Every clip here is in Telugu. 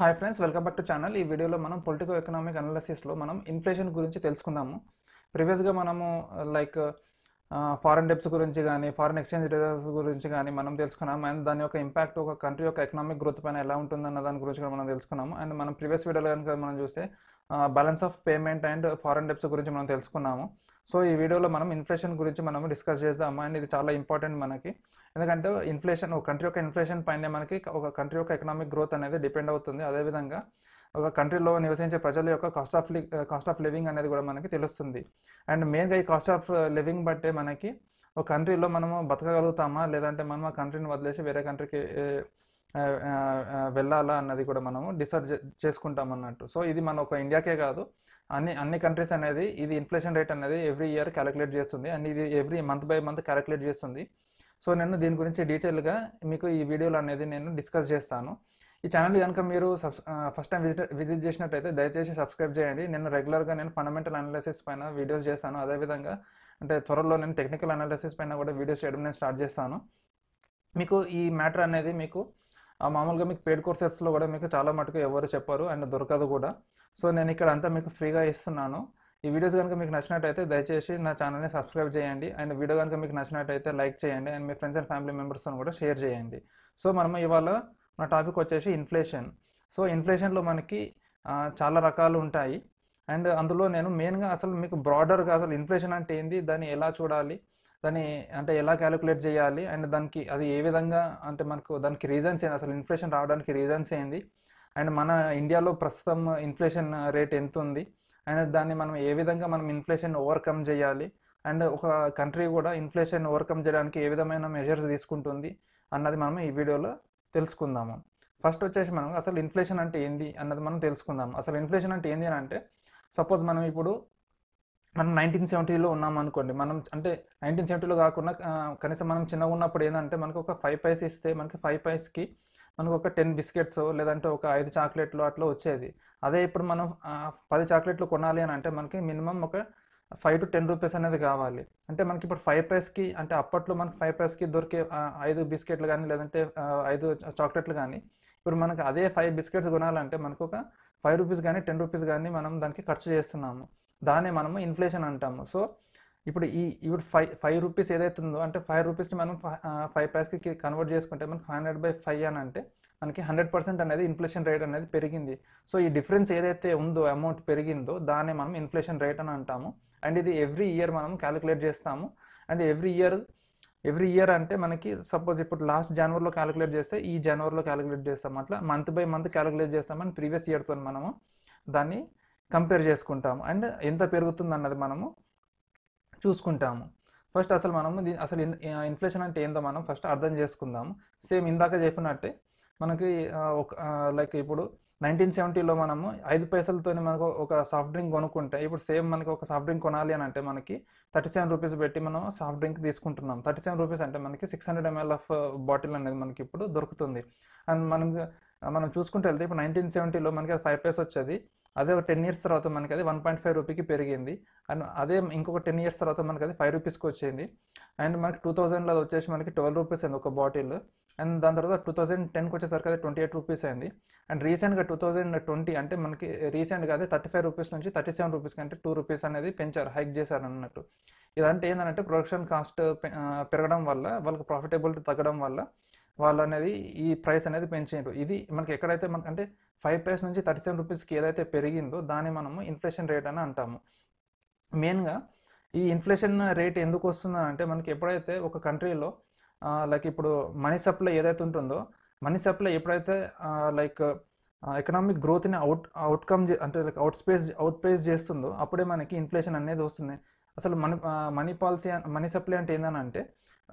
Hi friends welcome back to channel ఈ వీడియోలో మనం పొలిటికల్ ఎకనామిక్ అనాలిసిస్లో మనం ఇన్ఫ్లేషన్ గురించి తెలుసుకుందాము. ప్రీవియస్గా మనము లైక్ ఫారెన్ డెప్స్ గురించి కానీ ఫారెన్ ఎక్స్చేంజ్ రిజర్వ్స్ గురించి కానీ మనం తెలుసుకున్నాము. అండ్ దాని యొక్క ఇంపాక్ట్ ఒక కంట్రీ యొక్క ఎకనామిక్ గ్రోత్ పైన ఎలా ఉంటుందన్న దాని గురించి కూడా మనం తెలుసుకున్నాము. అండ్ మనం ప్రీవియస్ వీడియోలో కనుక మనం చూస్తే balance of payment and foreign debts గురించి మనం తెలుసుకున్నాము. సో ఈ వీడియోలో మనం ఇన్ఫ్లేషన్ గురించి మనం డిస్కస్ చేద్దాము. అండ్ ఇది చాలా ఇంపార్టెంట్ మనకి. ఎందుకంటే ఇన్ఫ్లేషన్ ఒక కంట్రీ యొక్క ఇన్ఫ్లేషన్ పైన మనకి ఒక కంట్రీ యొక్క ఎకనామిక్ గ్రోత్ అనేది డిపెండ్ అవుతుంది. అదేవిధంగా ఒక కంట్రీలో నివసించే ప్రజల యొక్క cost of li cost of living అనేది కూడా మనకి తెలుస్తుంది. అండ్ మెయిన్గా ఈ కాస్ట్ ఆఫ్ లివింగ్ బట్టే మనకి ఒక కంట్రీలో మనము బతకగలుగుతామా? లేదంటే మనం ఆ కంట్రీని వదిలేసి వేరే కంట్రీకి వెళ్ళాలా అన్నది కూడా మనము డిసైడ్ చేసుకుంటాం అన్నట్టు సో ఇది మన ఒక ఇండియాకే కాదు. అన్ని అన్ని కంట్రీస్ అనేది ఇది ఇన్ఫ్లేషన్ రేట్ అనేది ఎవ్రీ ఇయర్ క్యాలిక్యులేట్ చేస్తుంది. అండ్ ఇది every month by month calculate చేస్తుంది. సో నేను దీని గురించి డీటెయిల్గా మీకు ఈ వీడియోలో అనేది నేను డిస్కస్ చేస్తాను. ఈ ఛానల్ కనుక మీరు sub first time visit visit చేసినట్టయితే దయచేసి సబ్స్క్రైబ్ చేయండి. నేను రెగ్యులర్గా నేను ఫండమెంటల్ అనాలిసిస్ పైన వీడియోస్ చేస్తాను. అదేవిధంగా అంటే త్వరలో నేను టెక్నికల్ అనాలిసిస్ పైన కూడా వీడియోస్ చేయడం నేను స్టార్ట్ చేస్తాను. మీకు ఈ మ్యాటర్ అనేది మీకు మామూలుగా మీకు పెయిడ్ కోర్సెస్లో కూడా మీకు చాలా మటుకు ఎవరు చెప్పారు అండ్ దొరకదు కూడా. సో నేను ఇక్కడ అంతా మీకు ఫ్రీగా ఇస్తున్నాను. ఈ వీడియోస్ కనుక మీకు నచ్చినట్టయితే దయచేసి నా ఛానల్ని సబ్స్క్రైబ్ చేయండి అండ్ వీడియో కనుక మీకు నచ్చినట్టయితే లైక్ చేయండి అండ్ మీ ఫ్రెండ్స్ అండ్ ఫ్యామిలీ మెంబర్స్తో కూడా షేర్ చేయండి. సో మనం ఇవాళ మన టాపిక్ వచ్చేసి ఇన్ఫ్లేషన్. సో ఇన్ఫ్లేషన్లో మనకి చాలా రకాలు ఉంటాయి. అండ్ అందులో నేను మెయిన్గా అసలు మీకు బ్రాడర్గా అసలు ఇన్ఫ్లేషన్ అంటే ఏంది? దాన్ని ఎలా చూడాలి? దాన్ని అంటే ఎలా క్యాలిక్యులేట్ చేయాలి? అండ్ దానికి అది ఏ విధంగా అంటే మనకు దానికి రీజన్స్ ఏంది? అసలు ఇన్ఫ్లేషన్ రావడానికి రీజన్స్ ఏంది? అండ్ మన ఇండియాలో ప్రస్తుతం ఇన్ఫ్లేషన్ రేట్ ఎంత ఉంది అండ్ దాన్ని మనం ఏ విధంగా మనం ఇన్ఫ్లేషన్ ఓవర్కమ్ చేయాలి? అండ్ ఒక కంట్రీ కూడా ఇన్ఫ్లేషన్ ఓవర్కమ్ చేయడానికి ఏ విధమైన మెజర్స్ తీసుకుంటుంది? అన్నది మనం ఈ వీడియోలో తెలుసుకుందాము. ఫస్ట్ వచ్చేసి మనం అసలు ఇన్ఫ్లేషన్ అంటే ఏంది? అన్నది మనం తెలుసుకుందాం అసలు ఇన్ఫ్లేషన్ అంటే ఏంది అని అంటే సపోజ్ మనం ఇప్పుడు మనం నైన్టీన్ సెవెంటీలో ఉన్నాం అనుకోండి మనం అంటే నైన్టీన్ సెవెంటీలో కాకుండా కనీసం మనం చిన్నగా ఉన్నప్పుడు ఏంటంటే మనకు ఒక ఫైవ్ పైస్ ఇస్తే మనకి ఫైవ్ పైస్కి మనకు ఒక టెన్ బిస్కెట్స్ లేదంటే ఒక ఐదు చాక్లెట్లు అట్లా వచ్చేది. అదే ఇప్పుడు మనం పది చాక్లెట్లు కొనాలి అని అంటే మనకి మినిమం ఒక ఫైవ్ టు టెన్ రూపీస్ అనేది కావాలి. అంటే మనకి ఇప్పుడు ఫైవ్ ప్రైస్కి అంటే అప్పట్లో మనకి ఫైవ్ ప్రైస్కి దొరికే ఐదు బిస్కెట్లు కానీ లేదంటే ఐదు చాక్లెట్లు కానీ ఇప్పుడు మనకి అదే ఫైవ్ బిస్కెట్స్ కొనాలంటే మనకు ఒక ఫైవ్ రూపీస్ కానీ టెన్ రూపీస్ కానీ మనం దానికి ఖర్చు చేస్తున్నాము. దాన్ని మనము ఇన్ఫ్లేషన్ అంటాము. సో ఇప్పుడు ఈ ఇప్పుడు ఫైవ్ ఫైవ్ రూపీస్ ఏదైతే ఉందో అంటే ఫైవ్ రూపీస్ని మనం ఫైవ్ ప్రైస్కి కన్వర్ట్ చేసుకుంటే మనకి ఫైవ్ హండ్రెడ్ బై ఫైవ్ అని అంటే మనకి హండ్రెడ్ పర్సెంట్ అనేది ఇన్ఫ్లేషన్ రేట్ అనేది పెరిగింది. సో ఈ డిఫరెన్స్ ఏదైతే ఉందో అమౌంట్ పెరిగిందో దాన్ని మనం ఇన్ఫ్లేషన్ రేట్ అని అంటాము. అండ్ ఇది ఎవ్రీ ఇయర్ మనం క్యాలిక్యులేట్ చేస్తాము. And every year every year అంటే మనకి సపోజ్ ఇప్పుడు లాస్ట్ జనవరిలో క్యాలిక్యులేట్ చేస్తే ఈ జనవరిలో క్యాలిక్యులేట్ చేస్తాం అట్లా మంత్ బై మంత్ క్యాలిక్యులేట్ చేస్తామని ప్రీవియస్ ఇయర్తో మనము దాన్ని కంపేర్ చేసుకుంటాము అండ్ ఎంత పెరుగుతుంది అన్నది మనము చూసుకుంటాము. ఫస్ట్ అసలు మనము అసలు ఇన్ఫ్లేషన్ అంటే ఏందో మనం ఫస్ట్ అర్థం చేసుకుందాము సేమ్ ఇందాక చెప్పినట్టే మనకి ఒక లైక్ ఇప్పుడు నైన్టీన్ సెవెంటీలో మనము ఐదు పైసలతో మనకు ఒక సాఫ్ట్ డ్రింక్ కొనుక్కుంటే ఇప్పుడు సేమ్ మనకి ఒక సాఫ్ట్ డ్రింక్ కొనాలి అని అంటే మనకి థర్టీ సెవెన్ రూపీస్ పెట్టి మనం సాఫ్ట్ డ్రింక్ తీసుకుంటున్నాం. థర్టీ సెవెన్ రూపీస్ అంటే మనకి six hundred ML of bottle అనేది మనకి ఇప్పుడు దొరుకుతుంది. అండ్ మనం మనం చూసుకుంటే వెళ్తే ఇప్పుడు నైన్టీన్ సెవెంటీలో మనకి అది ఫైవ్ పైస్ వచ్చేది. అదే ఒక టెన్ ఇయర్స్ తర్వాత మనకి అది వన్ పాయింట్ ఫైవ్ రూపీకి పెరిగింది. అండ్ అదే ఇంకొక టెన్ ఇయర్స్ తర్వాత మనకి అది ఫైవ్ రూపీస్కి వచ్చింది అండ్ మనకి టూ థౌజండ్లో వచ్చేసి మనకి ట్వెల్వ్ రూపీస్ అయింది ఒక బాటిల్ అండ్ దాని తర్వాత టూ థౌజండ్ టెన్కి వచ్చేసరికి అది ట్వంటీ ఎయిట్ రూపీస్ అయింది. అండ్ రీసెంట్గా టూ థౌజండ్ ట్వంటీ అంటే మనకి రీసెంట్గా అదే థర్టీ ఫైవ్ రూపీస్ నుంచి థర్టీ సెవెన్ రూపీస్కి అంటే టూ రూపీస్ అనేది పెంచారు హైక్ చేశారు అన్నట్టు. ఇదంటే ఏంటంటే ప్రొడక్షన్ కాస్ట్ పెరగడం వల్ల వాళ్ళకి ప్రాఫిటబిలిటీ తగ్గడం వల్ల వాళ్ళు అనేది ఈ ప్రైస్ అనేది పెంచారు ఇది మనకి ఎక్కడైతే మనకి అంటే ఫైవ్ ప్రైస్ నుంచి థర్టీ సెవెన్ రూపీస్కి ఏదైతే పెరిగిందో దాన్ని మనము ఇన్ఫ్లేషన్ రేట్ అని అంటాము. మెయిన్గా ఈ ఇన్ఫ్లేషన్ రేట్ ఎందుకు వస్తుందని అంటే మనకి ఎప్పుడైతే ఒక కంట్రీలో లైక్ ఇప్పుడు మనీ సప్లై ఏదైతే ఉంటుందో మనీ సప్లై ఎప్పుడైతే లైక్ ఎకనామిక్ గ్రోత్ని అవుట్ అవుట్కమ్ అంటే like out space out pace చేస్తుందో అప్పుడే మనకి ఇన్ఫ్లేషన్ అనేది వస్తుంది. అసలు money money policy money supply అంటే ఏంటని అంటే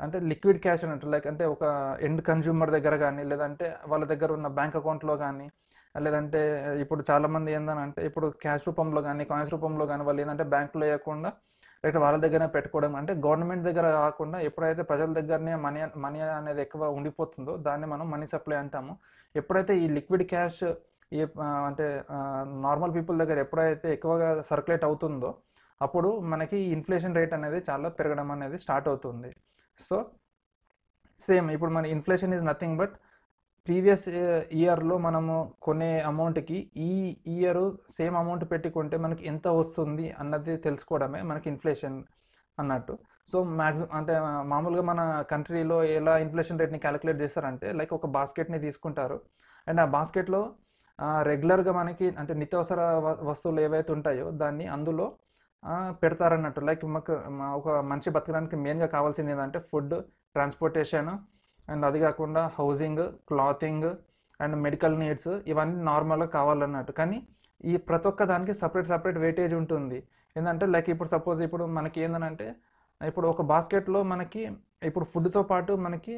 అంటే లిక్విడ్ క్యాష్ అంటే లైక్ అంటే ఒక ఎండ్ కన్జ్యూమర్ దగ్గర కానీ లేదంటే వాళ్ళ దగ్గర ఉన్న బ్యాంక్ అకౌంట్లో కానీ లేదంటే ఇప్పుడు చాలామంది ఏందని అంటే ఇప్పుడు క్యాష్ రూపంలో కానీ కాయిన్స్ రూపంలో కానీ వాళ్ళు ఏంటంటే బ్యాంకులో వేయకుండా లేకపోతే వాళ్ళ దగ్గరనే పెట్టుకోవడం. అంటే గవర్నమెంట్ దగ్గర కాకుండా ఎప్పుడైతే ప్రజల దగ్గరనే మనీ మనీ అనేది ఎక్కువ ఉండిపోతుందో దాన్ని మనం మనీ సప్లై అంటాము. ఎప్పుడైతే ఈ లిక్విడ్ క్యాష్ ఈ అంటే నార్మల్ పీపుల్ దగ్గర ఎప్పుడైతే ఎక్కువగా సర్క్యులేట్ అవుతుందో అప్పుడు మనకి ఇన్ఫ్లేషన్ రేట్ అనేది చాలా పెరగడం అనేది స్టార్ట్ అవుతుంది. సో సేమ్ ఇప్పుడు మన inflation is nothing but previous ఇయర్లో మనము కొనే అమౌంట్కి ఈ ఇయర్ సేమ్ అమౌంట్ పెట్టుకుంటే మనకి ఎంత వస్తుంది అన్నది తెలుసుకోవడమే మనకి ఇన్ఫ్లేషన్ అన్నట్టు. సో మ్యాక్సిమం అంటే మామూలుగా మన కంట్రీలో ఎలా ఇన్ఫ్లేషన్ రేట్ని క్యాలిక్యులేట్ చేస్తారంటే లైక్ ఒక బాస్కెట్ని తీసుకుంటారు. అండ్ ఆ బాస్కెట్లో రెగ్యులర్గా మనకి అంటే నిత్యావసర వ- వస్తువులు ఏవైతే ఉంటాయో దాన్ని అందులో పెడతారన్నట్టు. లైక్ మాకు మా ఒక మనిషి బతకడానికి మెయిన్గా కావాల్సింది ఏంటంటే ఫుడ్ ట్రాన్స్పోర్టేషన్ అండ్ అది కాకుండా housing clothing and medical needs ఇవన్నీ నార్మల్గా కావాలన్నట్టు. కానీ ఈ ప్రతి ఒక్క దానికి సపరేట్ సపరేట్ వెయిటేజ్ ఉంటుంది. ఏంటంటే లైక్ ఇప్పుడు సపోజ్ ఇప్పుడు మనకి ఏంటంటే ఇప్పుడు ఒక బాస్కెట్లో మనకి ఇప్పుడు ఫుడ్తో పాటు మనకి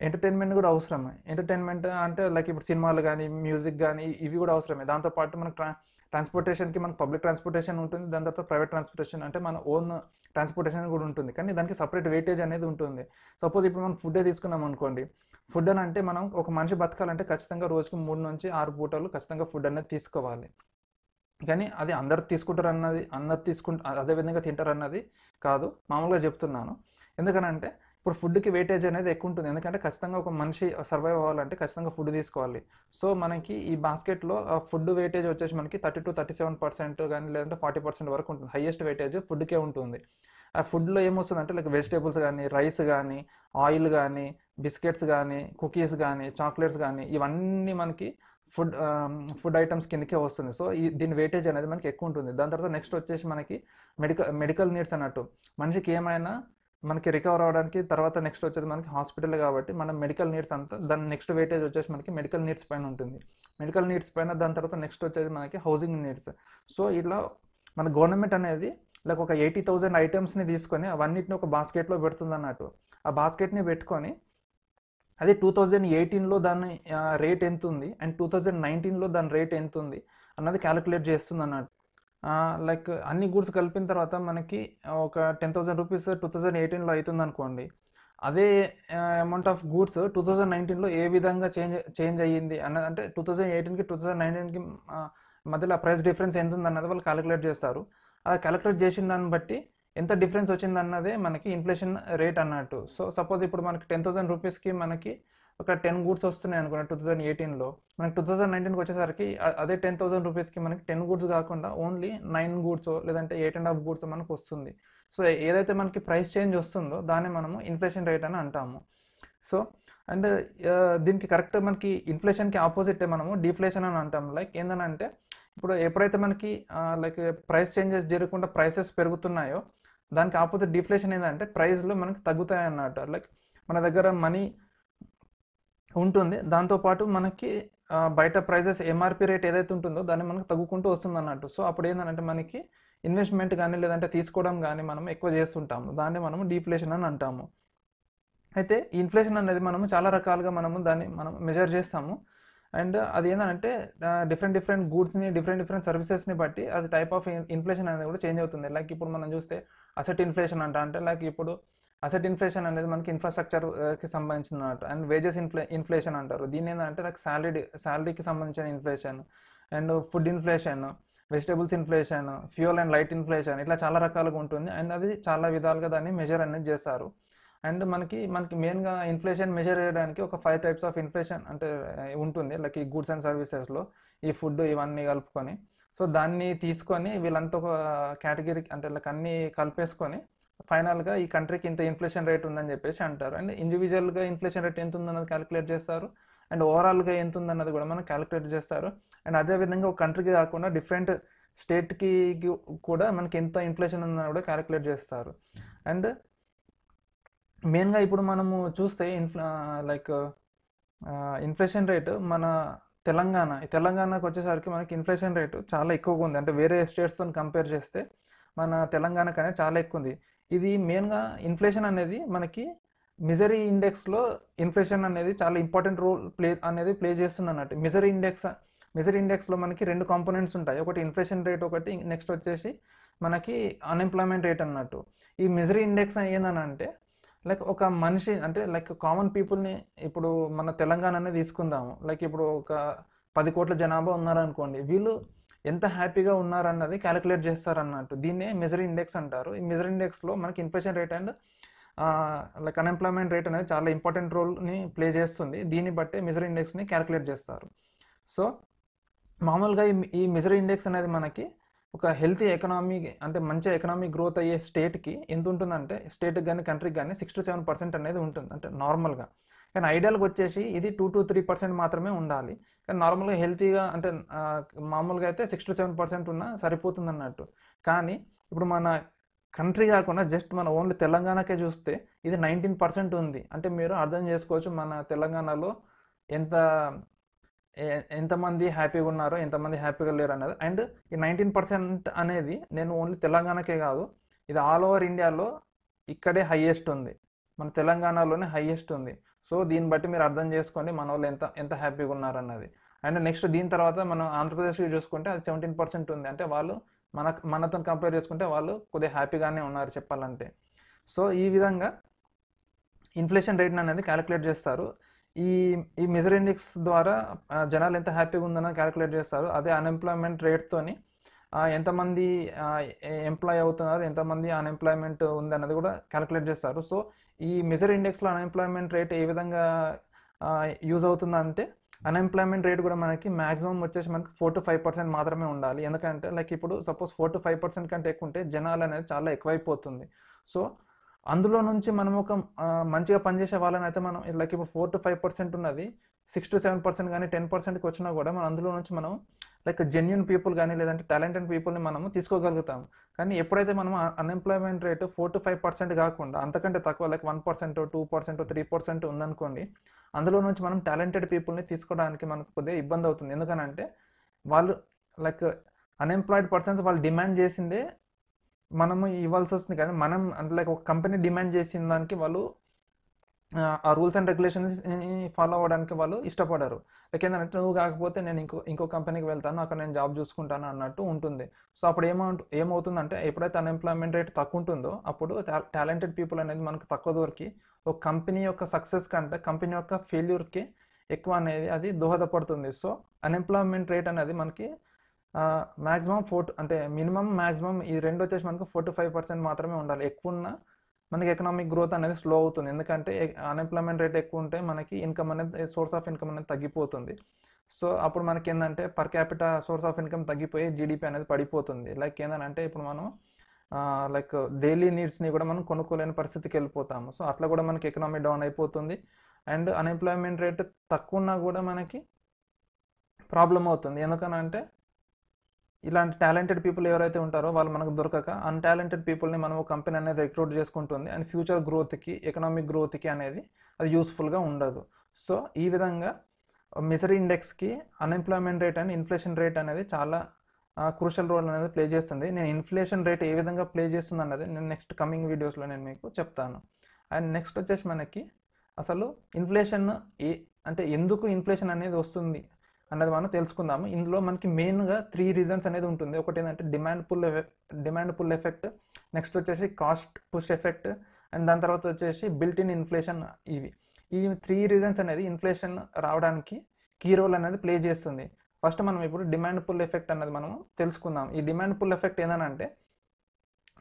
ఎంటర్టైన్మెంట్ కూడా అవసరమే. ఎంటర్టైన్మెంట్ అంటే లైక్ ఇప్పుడు సినిమాలు కానీ మ్యూజిక్ కానీ ఇవి కూడా అవసరమే. దాంతోపాటు మనకు ట్రా ట్రాన్స్పోర్టేషన్కి మనకు పబ్లిక్ ట్రాన్స్పోర్టేషన్ ఉంటుంది దాని తర్వాత ప్రైవేట్ ట్రాన్స్పోర్టేషన్ అంటే మన ఓన్ ట్రాన్స్పోర్టేషన్ కూడా ఉంటుంది. కానీ దానికి సపరేట్ వెయిటేజ్ అనేది ఉంటుంది. సపోజ్ ఇప్పుడు మనం ఫుడ్డే తీసుకున్నాం అనుకోండి. ఫుడ్ అని అంటే మనం ఒక మనిషి బతకాలంటే ఖచ్చితంగా రోజుకి మూడు నుంచి ఆరు పూటలు ఖచ్చితంగా ఫుడ్ అనేది తీసుకోవాలి. కానీ అది అందరు తీసుకుంటారు అన్నది అందరు తీసుకుంట అదే విధంగా తింటారు అన్నది కాదు. మామూలుగా చెప్తున్నాను. ఎందుకనంటే ఇప్పుడు ఫుడ్కి వెయిటేజ్ అనేది ఎక్కువ ఉంటుంది ఎందుకంటే ఖచ్చితంగా ఒక మనిషి సర్వైవ్ అవ్వాలంటే ఖచ్చితంగా ఫుడ్ తీసుకోవాలి. సో మనకి ఈ బాస్కెట్లో ఫుడ్ వెయిటేజ్ వచ్చేసి మనకి thirty to thirty seven percent కానీ లేదంటే ఫార్టీ పర్సెంట్ వరకు ఉంటుంది. హైయెస్ట్ వెయిటేజ్ ఫుడ్కే ఉంటుంది. ఆ ఫుడ్లో ఏమొస్తుంది అంటే లైక్ వెజిటేబుల్స్ కానీ రైస్ కానీ ఆయిల్ కానీ బిస్కెట్స్ కానీ కుకీస్ కానీ చాక్లెట్స్ కానీ ఇవన్నీ మనకి ఫుడ్ ఫుడ్ ఐటమ్స్ కిందకే వస్తుంది. సో ఈ దీని వెయిటేజ్ అనేది మనకి ఎక్కువ ఉంటుంది దాని తర్వాత నెక్స్ట్ వచ్చేసి మనకి మెడికల్ మెడికల్ నీడ్స్ అన్నట్టు. మనిషికి ఏమైనా మనకి రికవర్ అవ్వడానికి తర్వాత నెక్స్ట్ వచ్చేది మనకి హాస్పిటల్ కాబట్టి మన మెడికల్ నీడ్స్ అంతా దాని నెక్స్ట్ వెయిటేజ్ వచ్చేసి మనకి మెడికల్ నీడ్స్ పైన ఉంటుంది. మెడికల్ నీడ్స్ పైన దాని తర్వాత నెక్స్ట్ వచ్చేది మనకి హౌసింగ్ నీడ్స్ సో ఇలా మన గవర్నమెంట్ అనేది లైక్ ఒక ఎయిటీ థౌజండ్ ఐటమ్స్ని తీసుకొని అవన్నిటిని ఒక బాస్కెట్లో పెడుతుంది అన్నట్టు. ఆ బాస్కెట్ని పెట్టుకొని అది టూ థౌజండ్ ఎయిటీన్లో దాని రేట్ ఎంత ఉంది? అండ్ టూ థౌజండ్ నైన్టీన్లో దాని రేట్ ఎంత ఉంది? అన్నది క్యాలిక్యులేట్ చేస్తుంది అన్నట్టు. లైక్ అన్ని గూడ్స్ కలిపిన తర్వాత మనకి ఒక ten thousand rupees two thousand ఎయిటీన్లో అవుతుంది అనుకోండి అదే amount of goods two thousand నైన్టీన్లో ఏ విధంగా చేంజ్ చేంజ్ అయ్యింది అన్నది అంటే టూ థౌజండ్ ఎయిటీన్కి టూ థౌజండ్ నైన్టీన్కి మధ్యలో ప్రైస్ డిఫరెన్స్ ఎంత ఉంది అన్నది వాళ్ళు క్యాలిక్యులేట్ చేస్తారు. అలా క్యాలిక్యులేట్ చేసిన దాన్ని బట్టి ఎంత డిఫరెన్స్ వచ్చింది అన్నదే మనకి ఇన్ఫ్లేషన్ రేట్ అన్నట్టు. సో సపోజ్ ఇప్పుడు మనకి టెన్ థౌసండ్ రూపీస్కి మనకి ఒక టెన్ గూడ్స్ వస్తున్నాయి అనుకున్నా టూ థౌసండ్ ఎయిటీన్లో. మనకి టూ థౌసండ్ నైన్టీన్కి వచ్చేసరికి అదే టెన్ థౌసండ్ రూపీస్కి మనకి టెన్ గూడ్స్ కాకుండా ఓన్లీ నైన్ గూడ్స్ లేదంటే ఎయిట్ అండ్ హాఫ్ గూడ్స్ మనకు వస్తుంది. సో ఏదైతే మనకి ప్రైస్ చేంజ్ వస్తుందో దాన్ని మనము ఇన్ఫ్లేషన్ రేట్ అని అంటాము. సో అండ్ దీనికి కరెక్ట్ మనకి ఇన్ఫ్లేషన్కి ఆపోజిట్ మనము డిఫ్లేషన్ అని అంటాం లైక్ ఏంటంటే ఇప్పుడు ఎప్పుడైతే మనకి లైక్ ప్రైస్ చేంజెస్ జరగకుండా ప్రైసెస్ పెరుగుతున్నాయో దానికి ఆపోజిట్ డిఫ్లేషన్ ఏంటంటే ప్రైస్లు మనకి తగ్గుతాయి అన్నట్టు లైక్ మన దగ్గర మనీ ఉంటుంది. దాంతోపాటు మనకి బయట ప్రైజెస్ ఎంఆర్పి రేట్ ఏదైతే ఉంటుందో దాన్ని మనకు తగ్గుకుంటూ వస్తుంది అన్నట్టు సో అప్పుడు ఏంటంటే మనకి ఇన్వెస్ట్మెంట్ కానీ లేదంటే తీసుకోవడం కానీ మనం ఎక్కువ చేస్తుంటాము. దాన్ని మనము డీఫ్లేషన్ అని అంటాము. అయితే ఇన్ఫ్లేషన్ అనేది మనము చాలా రకాలుగా మనము దాన్ని మనం మెజర్ చేస్తాము. అండ్ అది ఏంటంటే డిఫరెంట్ డిఫరెంట్ గూడ్స్ని డిఫరెంట్ డిఫరెంట్ సర్వీసెస్ని బట్టి అది టైప్ ఆఫ్ ఇన్ఫ్లేషన్ అనేది కూడా చేంజ్ అవుతుంది. లైక్ ఇప్పుడు మనం చూస్తే అసెట్ ఇన్ఫ్లేషన్ అంట. అంటే లైక్ ఇప్పుడు అసెట్ ఇన్ఫ్లేషన్ అనేది మనకి ఇన్ఫ్రాస్ట్రక్చర్కి సంబంధించిన అండ్ వేజెస్ ఇన్ఫ్లే ఇన్ఫ్లేషన్ అంటారు. దీని ఏంటంటే నాకు శాలరీ శాలరీకి సంబంధించిన inflation and food inflation vegetables inflation fuel and light inflation ఇట్లా చాలా రకాలుగా ఉంటుంది. అండ్ అది చాలా విధాలుగా దాన్ని మెజర్ అనేది చేస్తారు. అండ్ మనకి మనకి మెయిన్గా ఇన్ఫ్లేషన్ మెజర్ చేయడానికి ఒక ఫైవ్ టైప్స్ ఆఫ్ ఇన్ఫ్లేషన్ అంటే uh, ఉంటుంది. లైక్ ఈ గూడ్స్ అండ్ సర్వీసెస్లో ఈ ఫుడ్ ఇవన్నీ కలుపుకొని. సో దాన్ని తీసుకొని వీళ్ళంతా ఒక కేటగిరీ అంటే లైక్ అన్నీ కలిపేసుకొని ఫైనల్గా ఈ కంట్రీకి ఇంత ఇన్ఫ్లేషన్ రేట్ ఉందని చెప్పేసి అంటారు. అండ్ ఇండివిజువల్గా ఇన్ఫ్లేషన్ రేట్ ఎంత ఉందన్నది క్యాలిక్యులేట్ చేస్తారు. అండ్ ఓవరాల్గా ఎంత ఉందన్నది కూడా మనం క్యాలిక్యులేట్ చేస్తారు. అండ్ అదేవిధంగా ఒక కంట్రీకి కాకుండా డిఫరెంట్ స్టేట్కి కూడా మనకి ఎంత ఇన్ఫ్లేషన్ ఉందని కూడా క్యాలిక్యులేట్ చేస్తారు. అండ్ మెయిన్గా ఇప్పుడు మనము చూస్తే ఇన్ఫ్లా లైక్ ఇన్ఫ్లేషన్ రేటు మన తెలంగాణ తెలంగాణకు వచ్చేసరికి మనకి ఇన్ఫ్లేషన్ రేటు చాలా ఎక్కువగా ఉంది. అంటే వేరే స్టేట్స్తో కంపేర్ చేస్తే మన తెలంగాణకు అనేది చాలా ఎక్కువ ఉంది. ఇది మెయిన్గా ఇన్ఫ్లేషన్ అనేది మనకి మిజరీ ఇండెక్స్లో ఇన్ఫ్లేషన్ అనేది చాలా ఇంపార్టెంట్ రోల్ ప్లే అనేది ప్లే చేస్తుంది అన్నట్టు మిజరీ ఇండెక్స్ మిజరీ ఇండెక్స్లో మనకి రెండు కాంపోనెంట్స్ ఉంటాయి. ఒకటి ఇన్ఫ్లేషన్ రేట్ ఒకటి నెక్స్ట్ వచ్చేసి మనకి అన్ఎంప్లాయ్మెంట్ రేట్ అన్నట్టు. ఈ మిజరీ ఇండెక్స్ ఏందనంటే లైక్ ఒక మనిషి అంటే లైక్ కామన్ పీపుల్ని ఇప్పుడు మన తెలంగాణనే తీసుకుందాము. లైక్ ఇప్పుడు ఒక పది కోట్ల జనాభా ఉన్నారనుకోండి వీళ్ళు ఎంత హ్యాపీగా ఉన్నారన్నది క్యాలిక్యులేట్ చేస్తారన్నట్టు. దీన్నే మెజర్ ఇండెక్స్ అంటారు. ఈ మెజర్ ఇండెక్స్లో మనకి inflation rate and like unemployment rate అనేది చాలా ఇంపార్టెంట్ రోల్ని ప్లే చేస్తుంది. దీన్ని బట్టే మిజర్ ఇండెక్స్ని క్యాలిక్యులేట్ చేస్తారు. సో మామూలుగా ఈ ఈ మిజర్ ఇండెక్స్ అనేది మనకి ఒక హెల్తీ ఎకనామీ అంటే మంచి ఎకనామిక్ గ్రోత్ అయ్యే స్టేట్కి ఎంత ఉంటుందంటే స్టేట్కి కానీ కంట్రీకి కానీ సిక్స్ టు సెవెన్ పర్సెంట్ అనేది ఉంటుంది. అంటే నార్మల్గా. కానీ ఐడియల్గా వచ్చేసి ఇది టూ టు త్రీ పర్సెంట్ మాత్రమే ఉండాలి. కానీ నార్మల్గా హెల్తీగా అంటే మామూలుగా అయితే సిక్స్ టు సెవెన్ పర్సెంట్ ఉన్నా సరిపోతుంది అన్నట్టు. కానీ ఇప్పుడు మన కంట్రీ కాకుండా జస్ట్ మన ఓన్లీ తెలంగాణకే చూస్తే ఇది నైన్టీన్ పర్సెంట్ ఉంది. అంటే మీరు అర్థం చేసుకోవచ్చు మన తెలంగాణలో ఎంత ఎంతమంది హ్యాపీగా ఉన్నారో ఎంతమంది హ్యాపీగా లేరు అనేది అండ్ ఈ నైన్టీన్ పర్సెంట్ అనేది నేను ఓన్లీ తెలంగాణకే కాదు ఇది ఆల్ ఓవర్ ఇండియాలో ఇక్కడే హైయెస్ట్ ఉంది. మన తెలంగాణలోనే హైయెస్ట్ ఉంది. సో దీన్ని బట్టి మీరు అర్థం చేసుకోండి మన వాళ్ళు ఎంత ఎంత హ్యాపీగా ఉన్నారు అన్నది అండ్ నెక్స్ట్ దీని తర్వాత మనం ఆంధ్రప్రదేశ్లో చూసుకుంటే అది సెవెంటీన్ పర్సెంట్ ఉంది. అంటే వాళ్ళు మన మనతో కంపేర్ చేసుకుంటే వాళ్ళు కొద్దిగా హ్యాపీగానే ఉన్నారు చెప్పాలంటే. సో ఈ విధంగా ఇన్ఫ్లేషన్ రేట్ అనేది క్యాలిక్యులేట్ చేస్తారు. ఈ ఈ మెజర్ ఇండెక్స్ ద్వారా జనాలు ఎంత హ్యాపీగా ఉందని క్యాలిక్యులేట్ చేస్తారు. అదే అన్ఎంప్లాయ్మెంట్ రేట్తోని ఎంతమంది ఎంప్లాయ్ అవుతున్నారు ఎంతమంది అన్ఎంప్లాయ్మెంట్ ఉంది అన్నది కూడా క్యాలిక్యులేట్ చేస్తారు. సో ఈ మెజర్ ఇండెక్స్లో అన్ఎంప్లాయ్మెంట్ రేట్ ఏ విధంగా యూజ్ అవుతుందంటే అన్ఎంప్లాయ్మెంట్ రేట్ కూడా మనకి మాక్సిమం వచ్చేసి మనకి ఫోర్ టు ఫైవ్ పర్సెంట్ మాత్రమే ఉండాలి. ఎందుకంటే లైక్ ఇప్పుడు suppose four to five percent కంటే ఎక్కువ ఉంటే జనాలు అనేది చాలా ఎక్కువైపోతుంది. సో అందులో నుంచి మనం ఒక మంచిగా పనిచేసే వాళ్ళని అయితే మనం లైక్ ఇప్పుడు ఫోర్ టు ఫైవ్ పర్సెంట్ ఉన్నది సిక్స్ టు సెవెన్ పర్సెంట్ కానీ టెన్ పర్సెంట్కి వచ్చినా కూడా మనం అందులో నుంచి మనం లైక్ జెన్యున్ పీపుల్ కానీ లేదంటే టాలెంటెడ్ పీపుల్ని మనము తీసుకోగలుగుతాం కానీ ఎప్పుడైతే మనం unemployment rate four to five percent కాకుండా అంతకంటే తక్కువ like one percent two percent three percent ఉందనుకోండి అందులో నుంచి మనం టాలెంటెడ్ పీపుల్ని తీసుకోవడానికి మనకు కొద్దిగా ఇబ్బంది అవుతుంది. ఎందుకనంటే వాళ్ళు లైక్ అన్ఎంప్లాయిడ్ పర్సన్స్ వాళ్ళు డిమాండ్ చేసిందే మనము ఇవ్వాల్సి వస్తుంది. కానీ మనం అంటే లైక్ ఒక కంపెనీ డిమాండ్ చేసిన దానికి వాళ్ళు ఆ, రూల్స్ అండ్ రెగ్యులేషన్స్ ఫాలో అవ్వడానికి వాళ్ళు ఇష్టపడరు. లైక్ ఏంటంటే నువ్వు కాకపోతే నేను ఇంకో ఇంకో కంపెనీకి వెళ్తాను అక్కడ నేను జాబ్ చూసుకుంటాను అన్నట్టు ఉంటుంది. సో అప్పుడు ఏమౌంట్ ఏమవుతుందంటే ఎప్పుడైతే అన్ఎంప్లాయ్మెంట్ రేట్ తక్కువ ఉంటుందో అప్పుడు టాలెంటెడ్ పీపుల్ అనేది మనకు తక్కువ దొరికి ఒక కంపెనీ యొక్క సక్సెస్ కంటే కంపెనీ యొక్క ఫెయిల్యూర్కి ఎక్కువ అనేది అది దోహదపడుతుంది. సో అన్ఎంప్లాయ్మెంట్ రేట్ అనేది మనకి మ్యాక్సిమం ఫోర్ అంటే మినిమం మ్యాక్సిమం ఈ రెండు వచ్చేసి మనకు ఫోర్ టు ఫైవ్ పర్సెంట్ మాత్రమే ఉండాలి. ఎక్కువ ఉన్న మనకి ఎకనామిక్ గ్రోత్ అనేది స్లో అవుతుంది. ఎందుకంటే అన్ఎంప్లాయ్మెంట్ రేట్ ఎక్కువ ఉంటే మనకి ఇన్కమ్ అనేది సోర్స్ ఆఫ్ ఇన్కమ్ అనేది తగ్గిపోతుంది. సో అప్పుడు మనకి ఏంటంటే per capital source of income తగ్గిపోయి జీడిపి అనేది పడిపోతుంది. లైక్ ఏంటంటే ఇప్పుడు మనం లైక్ డైలీ నీడ్స్ని కూడా మనం కొనుక్కోలేని పరిస్థితికి వెళ్ళిపోతాము. సో అట్లా కూడా మనకి ఎకనామీ డౌన్ అయిపోతుంది. అండ్ అన్ఎంప్లాయ్మెంట్ రేట్ తక్కువ ఉన్నా కూడా మనకి ప్రాబ్లం అవుతుంది. ఎందుకనంటే ఇలాంటి టాలెంటెడ్ పీపుల్ ఎవరైతే ఉంటారో వాళ్ళు మనకు దొరకక అన్టాలెంటెడ్ పీపుల్ని మనం ఒక కంపెనీ అనేది రిక్రూట్ చేసుకుంటుంది అండ్ ఫ్యూచర్ గ్రోత్కి ఎకనామిక్ గ్రోత్కి అనేది అది యూస్ఫుల్గా ఉండదు. సో ఈ విధంగా misery ఇండెక్స్కి unemployment rate and inflation rate అనేది చాలా క్రూషల్ రోల్ అనేది ప్లే చేస్తుంది. నేను ఇన్ఫ్లేషన్ రేట్ ఏ విధంగా ప్లే చేస్తుంది అన్నది నేను నెక్స్ట్ కమింగ్ వీడియోస్లో నేను మీకు చెప్తాను. అండ్ నెక్స్ట్ వచ్చేసి మనకి అసలు ఇన్ఫ్లేషన్ ఏ అంటే ఎందుకు ఇన్ఫ్లేషన్ అనేది వస్తుంది అన్నది మనం తెలుసుకుందాము. ఇందులో మనకి మెయిన్గా త్రీ రీజన్స్ అనేది ఉంటుంది. ఒకటి ఏంటంటే demand pull effect demand pull effect next వచ్చేసి కాస్ట్ పుష్ ఎఫెక్ట్ అండ్ దాని తర్వాత వచ్చేసి బిల్ట్ ఇన్ ఇన్ఫ్లేషన్ ఇవి. ఈ త్రీ రీజన్స్ అనేది ఇన్ఫ్లేషన్ రావడానికి కీ రోల్ అనేది ప్లే చేస్తుంది. ఫస్ట్ మనం ఇప్పుడు డిమాండ్ పుల్ ఎఫెక్ట్ అనేది మనం తెలుసుకుందాం. ఈ డిమాండ్ పుల్ ఎఫెక్ట్ ఏంటంటే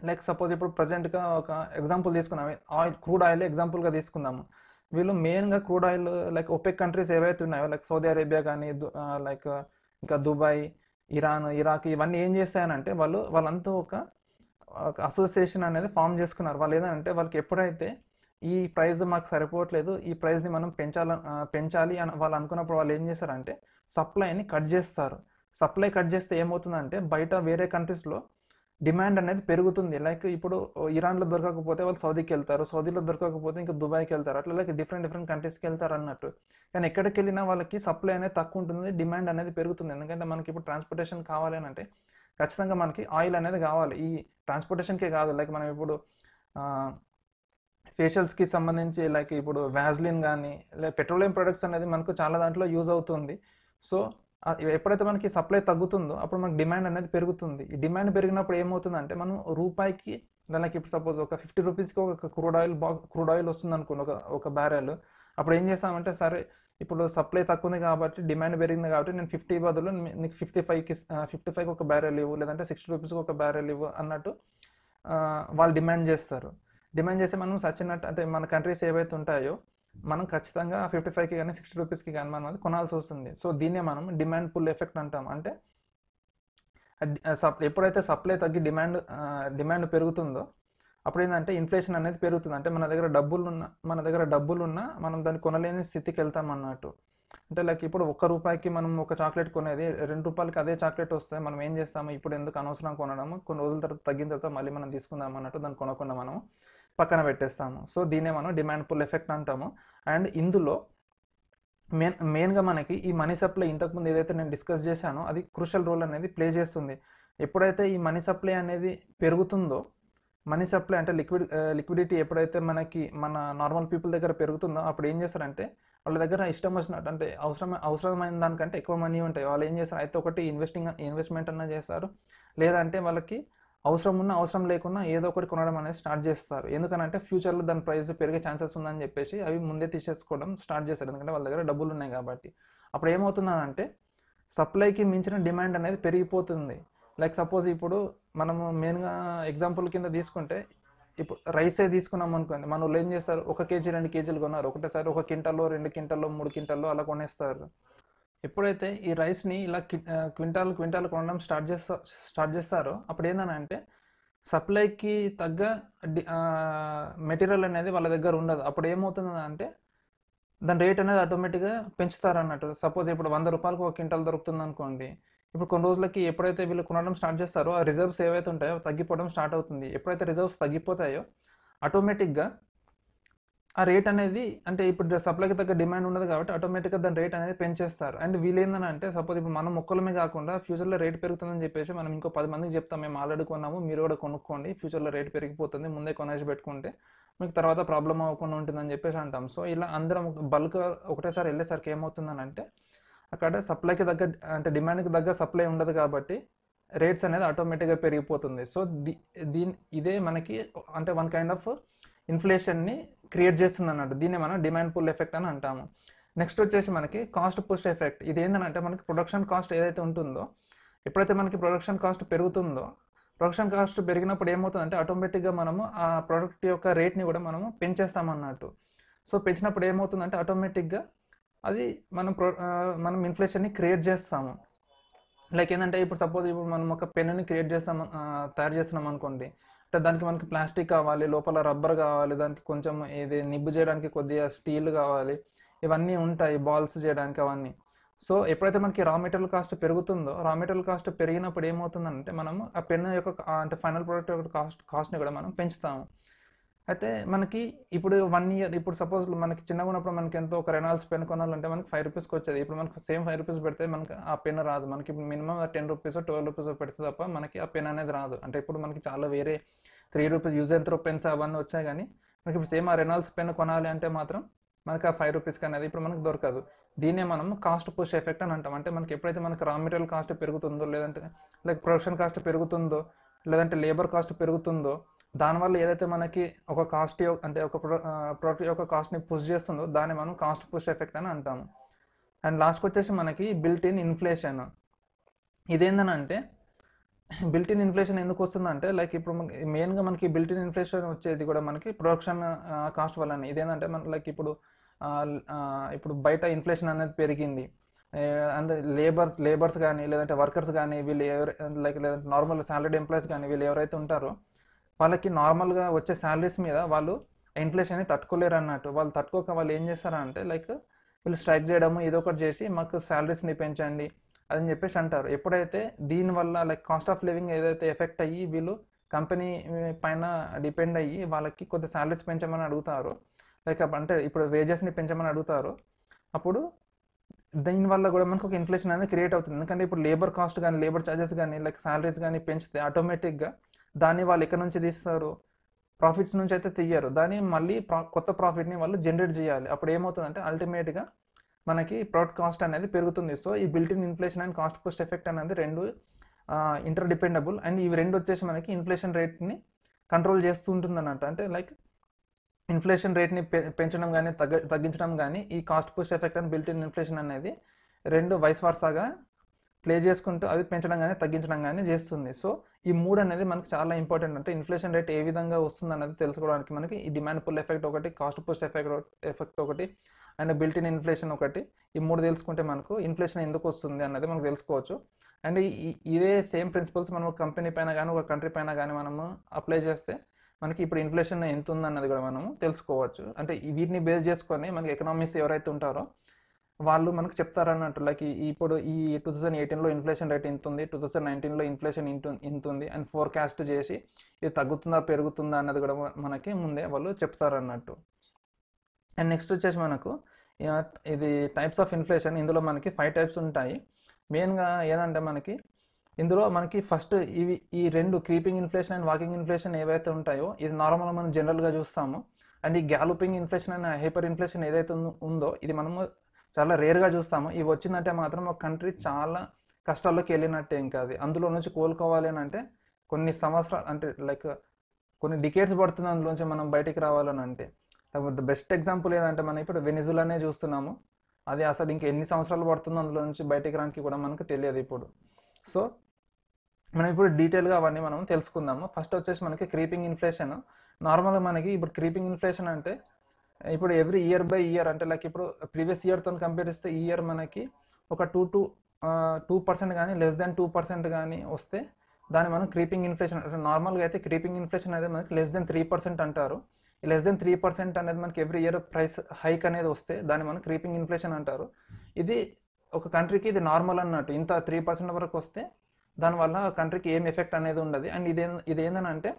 లైక్ సపోజ్ ఇప్పుడు ప్రజెంట్గా ఒక ఎగ్జాంపుల్ తీసుకున్నాం ఆయిల్ క్రూడ్ ఆయిల్ ఎగ్జాంపుల్గా తీసుకుందాము. వీళ్ళు మెయిన్గా crude oil like OPEC countries ఏవైతే ఉన్నాయో లైక్ సౌదీ అరేబియా కానీ లైక్ ఇంకా దుబాయ్ ఇరాన్ ఇరాక్ ఇవన్నీ ఏం చేస్తాయనంటే వాళ్ళు వాళ్ళంతా ఒక అసోసియేషన్ అనేది ఫామ్ చేసుకున్నారు. వాళ్ళు ఏదంటే వాళ్ళకి ఎప్పుడైతే ఈ ప్రైస్ మాకు సరిపోవట్లేదు ఈ ప్రైస్ని మనం పెంచాల పెంచాలి అని వాళ్ళు అనుకున్నప్పుడు వాళ్ళు ఏం చేస్తారంటే సప్లైని కట్ చేస్తారు. సప్లై కట్ చేస్తే ఏమవుతుందంటే బయట వేరే కంట్రీస్లో డిమాండ్ అనేది పెరుగుతుంది. లైక్ ఇప్పుడు ఇరాన్లో దొరకకపోతే వాళ్ళు సౌదీకి వెళ్తారు. సౌదీలో దొరకకపోతే ఇంకా దుబాయ్కి వెళ్తారు. అట్లా లైక్ డిఫరెంట్ డిఫరెంట్ కంట్రీస్కి వెళ్తారు అన్నట్టు. కానీ ఎక్కడికి వెళ్ళినా వాళ్ళకి సప్లై అనేది తక్కువ ఉంటుంది. డిమాండ్ అనేది పెరుగుతుంది. ఎందుకంటే మనకి ఇప్పుడు ట్రాన్స్పోర్టేషన్ కావాలి అని అంటే ఖచ్చితంగా మనకి ఆయిల్ అనేది కావాలి. ఈ ట్రాన్స్పోర్టేషన్కే కాదు. లైక్ మనం ఇప్పుడు ఫేషియల్స్కి సంబంధించి లైక్ ఇప్పుడు వ్యాజ్లిన్ కానీ లేక పెట్రోలియం ప్రొడక్ట్స్ అనేది మనకు చాలా దాంట్లో యూజ్ అవుతుంది. సో ఎప్పుడైతే మనకి సప్లై తగ్గుతుందో అప్పుడు మనకి డిమాండ్ అనేది పెరుగుతుంది. ఈ డిమాండ్ పెరిగినప్పుడు ఏమవుతుందంటే మనం రూపాయికి లైక్ ఇప్పుడు సపోజ్ ఒక ఫిఫ్టీ రూపీస్కి ఒక crude oil box crude oil వస్తుంది అనుకోండి ఒక ఒక బ్యారెల్ అప్పుడు ఏం చేస్తామంటే సరే ఇప్పుడు సప్లై తక్కువ ఉంది కాబట్టి డిమాండ్ పెరిగింది కాబట్టి నేను ఫిఫ్టీ బదులు నీకు ఫిఫ్టీ ఫైవ్కి ఫిఫ్టీ ఫైవ్కి ఒక బ్యారెల్ ఇవ్వు లేదంటే సిక్స్టీ రూపీస్కి ఒక బ్యారెల్ ఇవ్వు అన్నట్టు వాళ్ళు డిమాండ్ చేస్తారు. డిమాండ్ చేస్తే మనం సచ్చినట్టు అంటే మన కంట్రీస్ ఏవైతే ఉంటాయో మనం ఖచ్చితంగా ఫిఫ్టీ ఫైవ్కి కానీ సిక్స్టీ రూపీస్కి కానీ మనం అది కొనాల్సి వస్తుంది. సో దీన్నే మనం డిమాండ్ పుల్ ఎఫెక్ట్ అంటాం. అంటే సప్- ఎప్పుడైతే సప్లై తగ్గి డిమాండ్ డిమాండ్ పెరుగుతుందో అప్పుడు ఏంటంటే ఇన్ఫ్లేషన్ అనేది పెరుగుతుంది. అంటే మన దగ్గర డబ్బులు ఉన్న మన దగ్గర డబ్బులు ఉన్నా మనం దాన్ని కొనలేని స్థితికి వెళ్తాం అన్నట్టు. అంటే లైక్ ఇప్పుడు ఒక్క రూపాయికి మనం ఒక చాక్లెట్ కొనేది రెండు రూపాయలకి అదే చాక్లెట్ వస్తే మనం ఏం చేస్తాము? ఇప్పుడు ఎందుకు అనవసరం కొనడము? కొన్ని రోజుల తర్వాత తగ్గిన తర్వాత మళ్ళీ మనం తీసుకుందాం అన్నట్టు దాన్ని కొనకుండా మనం పక్కన పెట్టేస్తాము. సో దీన్నే మనం డిమాండ్ పుల్ ఎఫెక్ట్ అంటాము. అండ్ ఇందులో మెయిన్ మెయిన్గా మనకి ఈ మనీ సప్లై ఇంతకుముందు ఏదైతే నేను డిస్కస్ చేశానో అది క్రూషల్ రోల్ అనేది ప్లే చేస్తుంది. ఎప్పుడైతే ఈ మనీ సప్లై అనేది పెరుగుతుందో మనీ సప్లై అంటే లిక్విడ్ లిక్విడిటీ ఎప్పుడైతే మనకి మన నార్మల్ పీపుల్ దగ్గర పెరుగుతుందో అప్పుడు ఏం చేస్తారంటే వాళ్ళ దగ్గర ఇష్టం వచ్చినట్టు అంటే అవసరం అవసరమైన దానికంటే ఎక్కువ మనీ ఉంటాయి. వాళ్ళు ఏం చేస్తారు అయితే ఒకటి ఇన్వెస్టింగ్ ఇన్వెస్ట్మెంట్ అన్న చేస్తారు. లేదంటే వాళ్ళకి అవసరం ఉన్నా అవసరం లేకున్నా ఏదో ఒకటి కొనడం అనేది స్టార్ట్ చేస్తారు. ఎందుకనంటే ఫ్యూచర్లో దాని ప్రైస్ పెరిగే ఛాన్సెస్ ఉందని చెప్పేసి అవి ముందే తీసేసుకోవడం స్టార్ట్ చేస్తారు ఎందుకంటే వాళ్ళ దగ్గర డబ్బులు ఉన్నాయి కాబట్టి. అప్పుడు ఏమవుతుందనంటే సప్లైకి మించిన డిమాండ్ అనేది పెరిగిపోతుంది. లైక్ సపోజ్ ఇప్పుడు మనము మెయిన్గా ఎగ్జాంపుల్ కింద తీసుకుంటే ఇప్పుడు రైసే తీసుకున్నాం అనుకోండి. మన వాళ్ళు ఏం చేస్తారు? ఒక కేజీ రెండు కేజీలు కొన్నారు. ఒకటేసారి ఒక క్వింటాల్లో రెండు క్వింటాల్లో మూడు క్వింటాల్లో అలా కొనేస్తారు. ఎప్పుడైతే ఈ రైస్ని ఇలా క్వింటాల్ క్వింటాల్ కొనడం స్టార్ట్ చేస్తా స్టార్ట్ చేస్తారో అప్పుడు ఏంటంటే సప్లైకి తగ్గ మెటీరియల్ అనేది వాళ్ళ దగ్గర ఉండదు. అప్పుడు ఏమవుతుంది అంటే దాని రేట్ అనేది ఆటోమేటిక్గా పెంచుతారు అన్నట్టు సపోజ్ ఇప్పుడు వంద రూపాయలకు ఒక క్వింటాల్ దొరుకుతుంది అనుకోండి ఇప్పుడు కొన్ని రోజులకి ఎప్పుడైతే వీళ్ళు కొనడం స్టార్ట్ చేస్తారో ఆ రిజర్వ్స్ ఏవైతే ఉంటాయో తగ్గిపోవడం స్టార్ట్ అవుతుంది. ఎప్పుడైతే రిజర్వ్స్ తగ్గిపోతాయో ఆటోమేటిక్గా ఆ రేట్ అనేది అంటే ఇప్పుడు సప్లైకి తగ్గ డిమాండ్ ఉండదు కాబట్టి ఆటోమేటిక్గా దాని రేట్ అనేది పెంచేస్తారు. అండ్ వీలైందని అంటే సపోజ్ ఇప్పుడు మనం మొక్కలమే కాకుండా ఫ్యూచర్లో రేట్ పెరుగుతుందని చెప్పేసి మనం ఇంకో పది మందికి చెప్తాం. మేము ఆల్రెడీ కొన్నాము మీరు కూడా కొనుక్కోండి. ఫ్యూచర్లో రేట్ పెరిగిపోతుంది ముందే కొనేసి పెట్టుకుంటే మీకు తర్వాత ప్రాబ్లం అవ్వకుండా ఉంటుందని చెప్పేసి అంటాం. సో ఇలా అందరం బల్క్ ఒకటేసారి వెళ్ళేసరికి ఏమవుతుందని అంటే అక్కడ సప్లైకి తగ్గ అంటే డిమాండ్కి తగ్గ సప్లై ఉండదు కాబట్టి రేట్స్ అనేది ఆటోమేటిక్గా పెరిగిపోతుంది. సో దీ దీని ఇదే మనకి అంటే వన్ కైండ్ ఆఫ్ ఇన్ఫ్లేషన్ని క్రియేట్ చేస్తుంది అన్నట్టు దీన్ని మనం డిమాండ్ పుల్ ఎఫెక్ట్ అని అంటాము. నెక్స్ట్ వచ్చేసి మనకి కాస్ట్ పుష్ ఎఫెక్ట్. ఇది ఏంటంటే మనకి ప్రొడక్షన్ కాస్ట్ ఏదైతే ఉంటుందో ఎప్పుడైతే మనకి ప్రొడక్షన్ కాస్ట్ పెరుగుతుందో ప్రొడక్షన్ కాస్ట్ పెరిగినప్పుడు ఏమవుతుందంటే ఆటోమేటిక్గా మనము ఆ ప్రోడక్ట్ యొక్క రేట్ని కూడా మనము పెంచేస్తాం అన్నట్టు సో పెంచినప్పుడు ఏమవుతుందంటే ఆటోమేటిక్గా అది మనం ప్రో మనం ఇన్ఫ్లేషన్ని క్రియేట్ చేస్తాము. లైక్ ఏంటంటే ఇప్పుడు సపోజ్ ఇప్పుడు మనం ఒక పెన్నుని క్రియేట్ చేస్తాం తయారు చేస్తున్నాం అనుకోండి. అంటే దానికి మనకి ప్లాస్టిక్ కావాలి లోపల రబ్బర్ కావాలి దానికి కొంచెం ఇది నిబ్బు చేయడానికి కొద్దిగా స్టీల్ కావాలి ఇవన్నీ ఉంటాయి బాల్స్ చేయడానికి అవన్నీ. సో ఎప్పుడైతే మనకి రా మెటీరియల్ కాస్ట్ పెరుగుతుందో రా మెటీరియల్ కాస్ట్ పెరిగినప్పుడు ఏమవుతుందంటే మనం ఆ పెన్ యొక్క అంటే ఫైనల్ ప్రోడక్ట్ యొక్క కాస్ట్ కాస్ట్ని కూడా మనం పెంచుతాము. అయితే మనకి ఇప్పుడు వన్ ఇయర్ ఇప్పుడు సపోజ్ మనకి చిన్నగా ఉన్నప్పుడు మనకి ఎంతో ఒక రెనాల్స్ పెన్ కొనాలంటే మనకి ఫైవ్ రూపీస్కి వచ్చేది. ఇప్పుడు మనకి సేమ్ ఫైవ్ రూపీస్ పెడితే మనకి ఆ పెన్ రాదు. మనకి minimum ten rupees twelve rupees పెడితే తప్ప మనకి ఆ పెన్ అనేది రాదు. అంటే ఇప్పుడు మనకి చాలా వేరే three rupees use and throw pens అవన్నీ వచ్చాయి కానీ మనకి ఇప్పుడు సేమ్ ఆ రెనాల్స్ పెన్ కొనాలి అంటే మాత్రం మనకి ఆ ఫైవ్ రూపీస్కి అనేది ఇప్పుడు మనకి దొరకదు. దీన్నే మనం కాస్ట్ పుష్ ఎఫెక్ట్ అని అంటాం. అంటే మనకి ఎప్పుడైతే మనకి రా మెటీరియల్ కాస్ట్ పెరుగుతుందో లేదంటే లైక్ ప్రొడక్షన్ కాస్ట్ పెరుగుతుందో లేదంటే లేబర్ కాస్ట్ పెరుగుతుందో దానివల్ల ఏదైతే మనకి ఒక కాస్ట్ అంటే ఒక ప్రోడక్ట్ యొక్క కాస్ట్ని పుష్ చేస్తుందో దాన్ని మనం కాస్ట్ పుష్ ఎఫెక్ట్ అని అంటాము. అండ్ లాస్ట్కి వచ్చేసి మనకి బిల్ట్ ఇన్ ఇన్ఫ్లేషన్ ఇదేందనంటే బిల్ట్ ఇన్ ఇన్ఫ్లేషన్ ఎందుకు వస్తుందంటే లైక్ ఇప్పుడు మెయిన్గా మనకి బిల్ట్ ఇన్ ఇన్ఫ్లేషన్ వచ్చేది కూడా మనకి ప్రొడక్షన్ కాస్ట్ వల్లనే. ఇదేంటంటే మన లైక్ ఇప్పుడు ఇప్పుడు బయట ఇన్ఫ్లేషన్ అనేది పెరిగింది. అండ్ లేబర్స్ లేబర్స్ కానీ లేదంటే వర్కర్స్ కానీ వీళ్ళు ఎవరు లైక్ లేదంటే నార్మల్ సాలరీడ్ ఎంప్లాయీస్ కానీ వీళ్ళు ఎవరైతే ఉంటారో వాళ్ళకి నార్మల్గా వచ్చే శాలరీస్ మీద వాళ్ళు ఇన్ఫ్లేషన్ని తట్టుకోలేరు అన్నట్టు వాళ్ళు తట్టుకోక వాళ్ళు ఏం చేస్తారంటే లైక్ వీళ్ళు స్ట్రైక్ చేయడము ఏదో ఒకటి చేసి మాకు శాలరీస్ని పెంచండి. అని చెప్పేసి అంటారు. ఎప్పుడైతే దీనివల్ల లైక్ కాస్ట్ ఆఫ్ లివింగ్ ఏదైతే ఎఫెక్ట్ అయ్యి వీళ్ళు కంపెనీ పైన డిపెండ్ అయ్యి వాళ్ళకి కొద్ది శాలరీస్ పెంచమని అడుగుతారు లైక్ అంటే ఇప్పుడు వేజెస్ని పెంచమని అడుగుతారు అప్పుడు దీనివల్ల కూడా మనకు ఒక ఇన్ఫ్లేషన్ అనేది క్రియేట్ అవుతుంది. ఎందుకంటే ఇప్పుడు లేబర్ కాస్ట్ కానీ లేబర్ ఛార్జెస్ కానీ లైక్ శాలరీస్ కానీ పెంచితే ఆటోమేటిక్గా దాన్ని వాళ్ళు ఎక్కడి నుంచి తీస్తారు? ప్రాఫిట్స్ నుంచి అయితే తీయరు. దాన్ని మళ్ళీ ప్రా- కొత్త ప్రాఫిట్ని వాళ్ళు జనరేట్ చేయాలి. అప్పుడు ఏమవుతుందంటే అల్టిమేట్గా మనకి ప్రొడక్ట్ కాస్ట్ అనేది పెరుగుతుంది. సో ఈ built in inflation and cost post effect అనేది రెండు ఇంటర్ డిపెండబుల్ అండ్ ఇవి రెండు వచ్చేసి మనకి ఇన్ఫ్లేషన్ రేట్ని కంట్రోల్ చేస్తూ ఉంటుంది అన్నట్టు అంటే లైక్ ఇన్ఫ్లేషన్ రేట్ని పె- పెంచడం కానీ తగ్గ తగ్గించడం కానీ ఈ cost push effect and built in inflation అనేది రెండు వైస్ వర్సాగా ప్లే చేసుకుంటూ అది పెంచడం కానీ తగ్గించడం కానీ చేస్తుంది. సో ఈ మూడు అనేది మనకు చాలా ఇంపార్టెంట్. అంటే ఇన్ఫ్లేషన్ రేట్ ఏ విధంగా వస్తుంది అనేది తెలుసుకోవడానికి మనకి ఈ డిమాండ్ పుల్ ఎఫెక్ట్ ఒకటి కాస్ట్ పుస్ట్ ఎఫెక్ట్ ఎఫెక్ట్ ఒకటి అండ్ బిల్ట్ ఇన్ ఇన్ఫ్లేషన్ ఒకటి. ఈ మూడు తెలుసుకుంటే మనకు ఇన్ఫ్లేషన్ ఎందుకు వస్తుంది అన్నది మనకు తెలుసుకోవచ్చు. అండ్ ఇదే సేమ్ ప్రిన్సిపల్స్ మనం ఒక కంపెనీ పైన కానీ ఒక కంట్రీ పైన కానీ మనము అప్లై చేస్తే మనకి ఇప్పుడు ఇన్ఫ్లేషన్ ఎంత ఉంది అన్నది కూడా మనము తెలుసుకోవచ్చు. అంటే వీటిని బేస్ చేసుకొని మనకి ఎకనామిక్స్ ఎవరైతే ఉంటారో వాళ్ళు మనకు చెప్తారన్నట్టు లైక్ ఈ- ఇప్పుడు ఈ టూ థౌజండ్ ఎయిటీన్లో ఇన్ఫ్లేషన్ రేట్ ఇంత ఉంది టూ థౌజండ్ నైన్టీన్లో ఇన్ఫ్లేషన్ ఇంత ఇంత ఉంది అండ్ ఫోర్కాస్ట్ చేసి ఇది తగ్గుతుందా పెరుగుతుందా అన్నది కూడా మనకి ముందే వాళ్ళు చెప్తారన్నట్టు. అండ్ నెక్స్ట్ వచ్చేసి మనకు ఇది టైప్స్ ఆఫ్ ఇన్ఫ్లేషన్ ఇందులో మనకి ఫైవ్ టైప్స్ ఉంటాయి. మెయిన్గా ఏదంటే మనకి ఇందులో మనకి ఫస్ట్ ఇవి ఈ రెండు creeping inflation and walking inflation ఏవైతే ఉంటాయో ఇది నార్మల్గా మనం జనరల్గా చూస్తాము. అండ్ ఈ galloping inflation and hyper inflation ఏదైతే ఉందో ఇది మనము చాలా రేర్గా చూస్తాము. ఇవి వచ్చిందంటే మాత్రం ఒక కంట్రీ చాలా కష్టాల్లోకి వెళ్ళినట్టే ఇంకా అది. అందులో నుంచి కోలుకోవాలి అని అంటే కొన్ని సంవత్సరాలు అంటే లైక్ కొన్ని డికేట్స్ పడుతుంది అందులోంచి మనం బయటికి రావాలని అంటే. ద బెస్ట్ ఎగ్జాంపుల్ ఏదంటే మనం ఇప్పుడు వెనిజులానే చూస్తున్నాము. అది అసలు ఇంకా ఎన్ని సంవత్సరాలు పడుతుందో అందులో నుంచి బయటికి రానికి కూడా మనకు తెలియదు ఇప్పుడు. సో మనం ఇప్పుడు డీటెయిల్గా అవన్నీ మనం తెలుసుకుందాము. ఫస్ట్ వచ్చేసి మనకి క్రీపింగ్ ఇన్ఫ్లేషన్. నార్మల్గా మనకి ఇప్పుడు క్రీపింగ్ ఇన్ఫ్లేషన్ అంటే ఇప్పుడు ఎవ్రీ ఇయర్ బై ఇయర్ అంటే లైక్ ఇప్పుడు ప్రీవియస్ ఇయర్తో కంపేర్ చేస్తే ఈ ఇయర్ మనకి ఒక టూ టూ టూ పర్సెంట్ కానీ లెస్ దెన్ టూ పర్సెంట్ కానీ వస్తే దాన్ని మనం క్రీపింగ్ ఇన్ఫ్లేషన్ అంటే నార్మల్గా అయితే క్రీపింగ్ ఇన్ఫ్లేషన్ అనేది మనకి లెస్ దెన్ త్రీ పర్సెంట్ అంటారు. ఈ లెస్ దెన్ త్రీ పర్సెంట్ అనేది మనకి ఎవ్రీ ఇయర్ ప్రైస్ హైక్ అనేది వస్తే దాన్ని మనం క్రీపింగ్ ఇన్ఫ్లేషన్ అంటారు. ఇది ఒక కంట్రీకి ఇది నార్మల్ అన్నట్టు ఇంత త్రీ పర్సెంట్ వరకు వస్తే దానివల్ల కంట్రీకి ఏం ఎఫెక్ట్ అనేది ఉండదు. అండ్ ఇదే ఇది అంటే